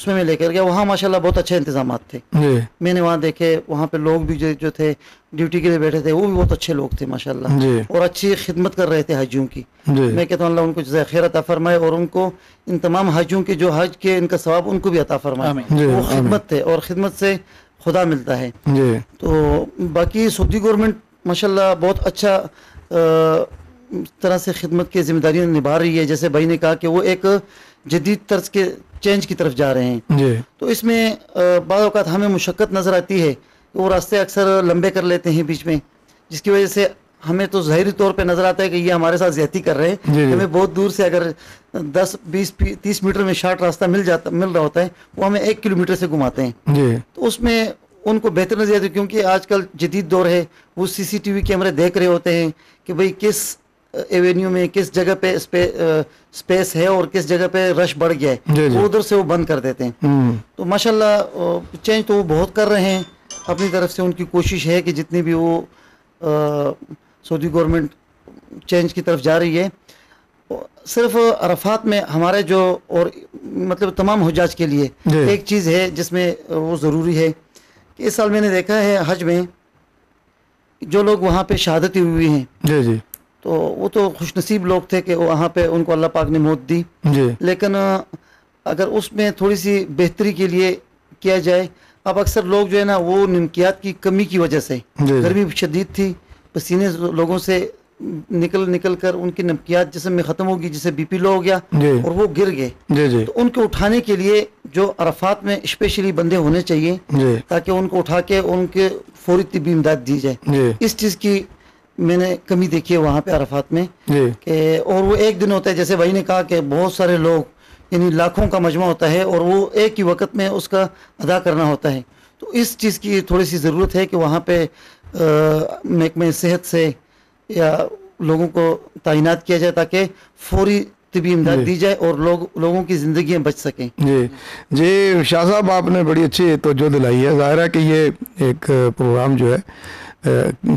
اس میں میں لے کر گیا۔ وہاں ماشاءاللہ بہت اچھے انتظامات تھے۔ جی۔ میں نے وہاں دیکھے وہاں پہ لوگ بھی جو تھے ڈیوٹی کے لیے بیٹھے تھے وہ بھی بہت اچھے لوگ تھے ماشاءاللہ۔ جی۔ اور اچھی خدمت کر رہے تھے حاجیوں کی۔ جی۔ میں کہتا ہوں اللہ ان کو جزائے خیر عطا فرمائے اور ان کو ان تمام حاجیوں کے جو حج کے ان کا ثواب ان کو بھی عطا فرمائے۔ آمین۔ وہ۔ خدمت ہے اور خدمت سے خدا ملتا ہے۔ جی۔ تو باقی سعودی گورنمنٹ ماشاءاللہ بہت اچھا طرح سے خدمت کی ذمہ داریاں نبھا رہی ہے۔ جیسے بھائی نے کہا کہ وہ ایک جدید طرز کے چینج کی طرف جا رہے ہیں۔ جی۔ تو اس میں بعض اوقات ہمیں مشقت نظر آتی ہے کہ وہ راستے اکثر لمبے کر لیتے ہیں بیچ میں جس کی وجہ سے ہمیں تو ظاہری طور پہ نظر آتا ہے کہ یہ ہمارے ساتھ زیادتی کر رہے ہیں۔ جی، جی۔ ہمیں بہت دور سے اگر دس بیس تیس میٹر میں شارٹ راستہ مل جاتا مل رہا ہوتا ہے وہ ہمیں ایک کلو میٹر سے گھماتے ہیں۔ جی۔ تو اس میں ان کو بہتر نظر آتی ہے کیونکہ آج کل جدید دور ہے وہ سی سی ٹی وی کیمرے دیکھ رہے ہوتے ہیں کہ بھئی کس ایونیو میں کس جگہ پہ اسپیس ہے اور کس جگہ پہ رش بڑھ گیا جی، ہے جی۔ وہ ادھر سے وہ بند کر دیتے ہیں۔ تو ماشاءاللہ چینج تو وہ بہت کر رہے ہیں۔ اپنی طرف سے ان کی کوشش ہے کہ جتنی بھی وہ سعودی گورنمنٹ چینج کی طرف جا رہی ہے۔ صرف عرفات میں ہمارے جو اور مطلب تمام حجاج کے لیے جی۔ ایک چیز ہے جس میں وہ ضروری ہے کہ اس سال میں نے دیکھا ہے حج میں جو لوگ وہاں پہ شہادتی ہوئی ہیں۔ جی جی۔ تو وہ تو خوش نصیب لوگ تھے کہ وہاں پہ ان کو اللہ پاک نے موت دی۔ جی۔ لیکن اگر اس میں تھوڑی سی بہتری کے لیے کیا جائے اب اکثر لوگ جو ہے نا وہ نمکیات کی کمی کی وجہ سے جی۔ گرمی شدید تھی پسینے لوگوں سے نکل نکل کر ان کی نمکیات جسم میں ختم ہوگی جسے بی پی لو ہو گیا جی۔ اور وہ گر گئے۔ جی جی۔ تو ان کو اٹھانے کے لیے جو عرفات میں اسپیشلی بندے ہونے چاہیے جی۔ تاکہ ان کو اٹھا کے ان کے فوری طبی امداد دی جائے۔ جی۔ اس چیز کی میں نے کمی دیکھی ہے وہاں پہ عرفات میں جی۔ کہ اور وہ ایک دن ہوتا ہے جیسے بھائی نے کہا کہ بہت سارے لوگ یعنی لاکھوں کا مجمع ہوتا ہے اور وہ ایک ہی وقت میں اس کا ادا کرنا ہوتا ہے۔ تو اس چیز کی تھوڑی سی ضرورت ہے کہ وہاں پہ محکمہ صحت سے یا لوگوں کو تعینات کیا جائے تاکہ فوری طبی امداد جی۔ دی جائے اور لوگ لوگوں کی زندگیاں بچ سکیں۔ جی۔ جی شاہ صاحب آپ نے بڑی اچھی توجہ دلائی ہے۔ ظاہر ہے کہ یہ ایک پروگرام جو ہے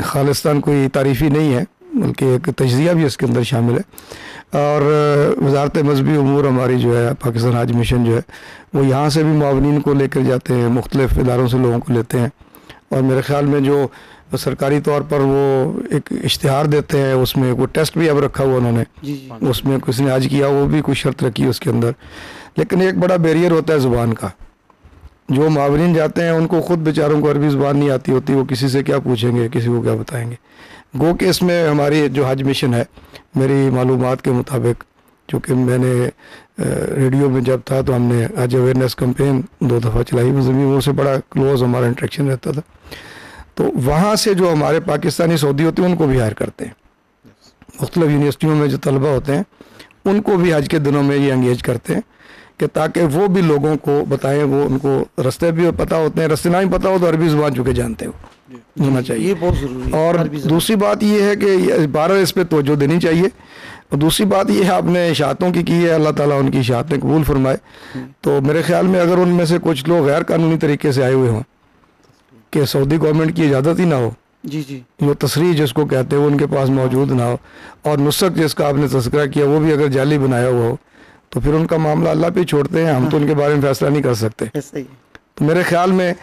خالصتاً کوئی تعریفی نہیں ہے بلکہ ایک تجزیہ بھی اس کے اندر شامل ہے۔ اور وزارت مذہبی امور ہماری جو ہے پاکستان حج مشن جو ہے وہ یہاں سے بھی معاونین کو لے کر جاتے ہیں مختلف اداروں سے لوگوں کو لیتے ہیں۔ اور میرے خیال میں جو سرکاری طور پر وہ ایک اشتہار دیتے ہیں اس میں وہ ٹیسٹ بھی اب رکھا ہوا انہوں نے۔ جی جی۔ اس میں کسی نے آج کیا وہ بھی کوئی شرط رکھی اس کے اندر۔ لیکن ایک بڑا بیریئر ہوتا ہے زبان کا۔ جو معاورین جاتے ہیں ان کو خود بیچاروں کو عربی زبان نہیں آتی ہوتی وہ کسی سے کیا پوچھیں گے کسی کو کیا بتائیں گے؟ گو کہ اس میں ہماری جو حج مشن ہے میری معلومات کے مطابق چونکہ میں نے ریڈیو میں جب تھا تو ہم نے حج اویئرنیس کمپین دو دفعہ چلائی وہ زمین وہ سے بڑا کلوز ہمارا انٹریکشن رہتا تھا۔ تو وہاں سے جو ہمارے پاکستانی سعودی ہوتے ہیں ان کو بھی ہائر کرتے ہیں۔ مختلف یونیورسٹیوں میں جو طلبہ ہوتے ہیں ان کو بھی حج کے دنوں میں یہ انگیج کرتے ہیں۔ کہ تاکہ وہ بھی لوگوں کو بتائیں وہ ان کو رستے بھی پتہ ہوتے ہیں رستے نہ ہی پتہ ہو تو عربی زبان چونکہ جانتے ہو ہونا چاہیے۔ یہ بہت ضروری اور۔ دوسری بات یہ ہے کہ بارہ اس پہ توجہ دینی چاہیے۔ اور دوسری بات یہ ہے آپ نے اشاعتوں کی کی ہے اللہ تعالیٰ ان کی اشاعتیں قبول فرمائے۔ تو میرے خیال میں اگر ان میں سے کچھ لوگ غیر قانونی طریقے سے آئے ہوئے ہوں کہ سعودی گورنمنٹ کی اجازت ہی نہ ہو جی جی۔ وہ تصریح جس کو کہتے ہیں وہ ان کے پاس موجود نہ ہو اور نسخ جس کا آپ نے تذکرہ کیا وہ بھی اگر جعلی بنایا ہوا ہو تو پھر ان کا معاملہ اللہ پہ چھوڑتے ہیں ہم تو ان کے بارے میں فیصلہ نہیں کر سکتے۔ تو میرے خیال میں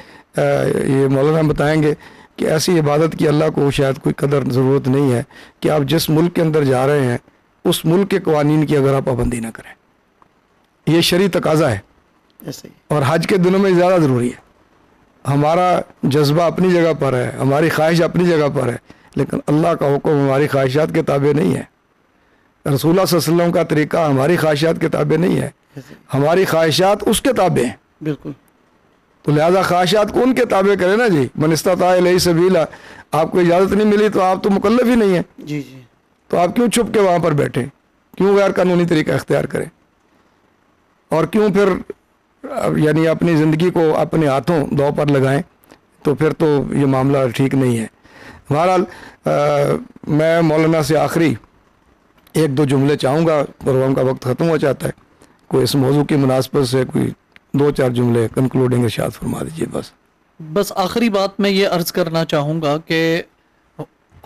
یہ مولانا بتائیں گے کہ ایسی عبادت کی اللہ کو شاید کوئی قدر ضرورت نہیں ہے کہ آپ جس ملک کے اندر جا رہے ہیں اس ملک کے قوانین کی اگر آپ پابندی نہ کریں۔ یہ شرعی تقاضا ہے۔ اور حج کے دنوں میں زیادہ ضروری ہے۔ ہمارا جذبہ اپنی جگہ پر ہے ہماری خواہش اپنی جگہ پر ہے لیکن اللہ کا حکم ہماری خواہشات کے تابع نہیں ہے۔ رسول اللہ صلی اللہ علیہ وسلم کا طریقہ ہماری خواہشات کے تابع نہیں ہے۔ ہماری خواہشات اس کے تابع ہیں۔ بالکل۔ تو لہذا خواہشات کو ان کے تابع کرے نا جی۔ من استطاع علیہ سبیلا آپ کو اجازت نہیں ملی تو آپ تو مکلف ہی نہیں ہیں۔ جی جی۔ تو آپ کیوں چھپ کے وہاں پر بیٹھیں کیوں غیر قانونی طریقہ اختیار کریں؟ اور کیوں پھر یعنی اپنی زندگی کو اپنے ہاتھوں دو پر لگائیں؟ تو پھر تو یہ معاملہ ٹھیک نہیں ہے۔ بہرحال میں مولانا سے آخری ایک دو جملے چاہوں گا پروگرام کا وقت ختم ہو جاتا ہے۔ کوئی اس موضوع کی مناسبت سے کوئی دو چار جملے کنکلوڈنگ ارشاد فرما دیجیے بس۔ بس آخری بات میں یہ عرض کرنا چاہوں گا کہ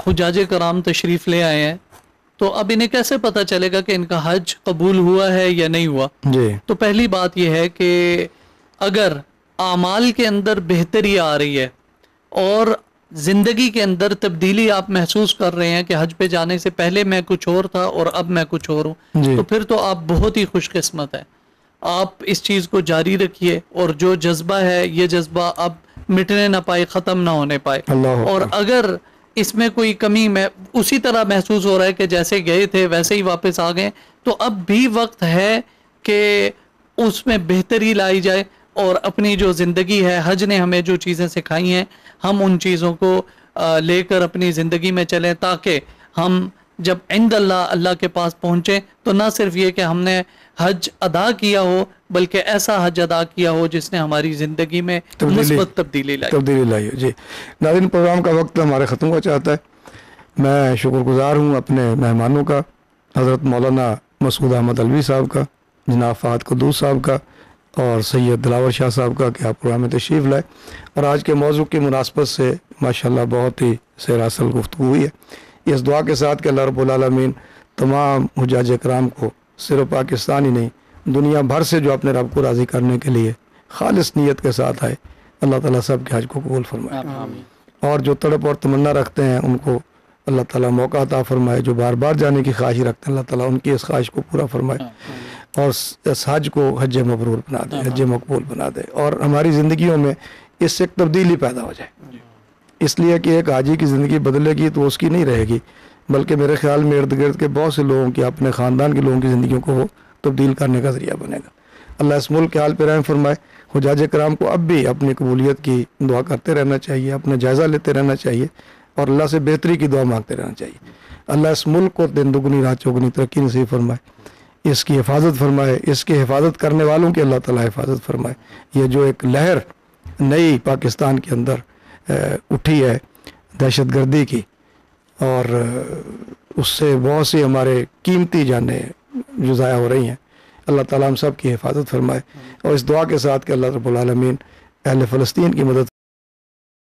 حجاج کرام تشریف لے آئے ہیں۔ تو اب انہیں کیسے پتہ چلے گا کہ ان کا حج قبول ہوا ہے یا نہیں ہوا؟ جی۔ تو پہلی بات یہ ہے کہ اگر اعمال کے اندر بہتری آ رہی ہے اور زندگی کے اندر تبدیلی آپ محسوس کر رہے ہیں کہ حج پہ جانے سے پہلے میں کچھ اور تھا اور اب میں کچھ اور ہوں۔ جی۔ تو پھر تو آپ بہت ہی خوش قسمت ہیں۔ آپ اس چیز کو جاری رکھیے اور جو جذبہ ہے یہ جذبہ اب مٹنے نہ پائے ختم نہ ہونے پائے۔ اور اگر اس میں کوئی کمی میں اسی طرح محسوس ہو رہا ہے کہ جیسے گئے تھے ویسے ہی واپس آ گئے تو اب بھی وقت ہے کہ اس میں بہتری لائی جائے۔ اور اپنی جو زندگی ہے حج نے ہمیں جو چیزیں سکھائی ہیں ہم ان چیزوں کو لے کر اپنی زندگی میں چلیں تاکہ ہم جب عند اللہ اللہ کے پاس پہنچیں تو نہ صرف یہ کہ ہم نے حج ادا کیا ہو بلکہ ایسا حج ادا کیا ہو جس نے ہماری زندگی میں مثبت تبدیلی لائی۔ تبدیلی لائی جی۔ ناظرین پروگرام کا وقت ہمارے ختم ہو چاہتا ہے۔ میں شکر گزار ہوں اپنے مہمانوں کا حضرت مولانا مسعود احمد الوی صاحب کا جناب فہد قدوس صاحب کا اور سید دلاور شاہ صاحب کا کہ آپ پروگرام میں تشریف لائے۔ اور آج کے موضوع کی مناسبت سے ماشاءاللہ بہت ہی سیراسل گفتگو ہوئی ہے۔ اس دعا کے ساتھ کہ اللہ رب العالمین تمام حجاج کرام کو صرف پاکستان ہی نہیں دنیا بھر سے جو اپنے رب کو راضی کرنے کے لیے خالص نیت کے ساتھ آئے اللہ تعالیٰ سب کے حج کو قبول فرمائے۔ اور جو تڑپ اور تمنا رکھتے ہیں ان کو اللہ تعالیٰ موقع عطا فرمائے جو بار بار جانے کی خواہش رکھتے ہیں اللہ تعالیٰ ان کی اس خواہش کو پورا فرمائے۔ اور اس حج کو حج مبرور بنا دے حج مقبول بنا دے اور ہماری زندگیوں میں اس سے ایک تبدیلی پیدا ہو جائے۔ اس لیے کہ ایک حاجی کی زندگی بدلے گی تو اس کی نہیں رہے گی بلکہ میرے خیال میں ارد گرد کے بہت سے لوگوں کی اپنے خاندان کے لوگوں کی زندگیوں کو وہ تبدیل کرنے کا ذریعہ بنے گا۔ اللہ اس ملک کے حال پہ رحم فرمائے۔ حجاج کرام کو اب بھی اپنی قبولیت کی دعا کرتے رہنا چاہیے اپنا جائزہ لیتے رہنا چاہیے اور اللہ سے بہتری کی دعا مانگتے رہنا چاہیے۔ اللہ اس ملک کو دن دگنی رات چوگنی ترقی نصیب فرمائے۔ اس کی حفاظت فرمائے، اس کی حفاظت کرنے والوں کی اللہ تعالیٰ حفاظت فرمائے۔ یہ جو ایک لہر نئی پاکستان کے اندر اٹھی ہے دہشت گردی کی، اور اس سے بہت سی ہمارے قیمتی جانیں جو ضائع ہو رہی ہیں، اللہ تعالیٰ ہم سب کی حفاظت فرمائے۔ اور اس دعا کے ساتھ کہ اللہ رب العالمین اہل فلسطین کی مدد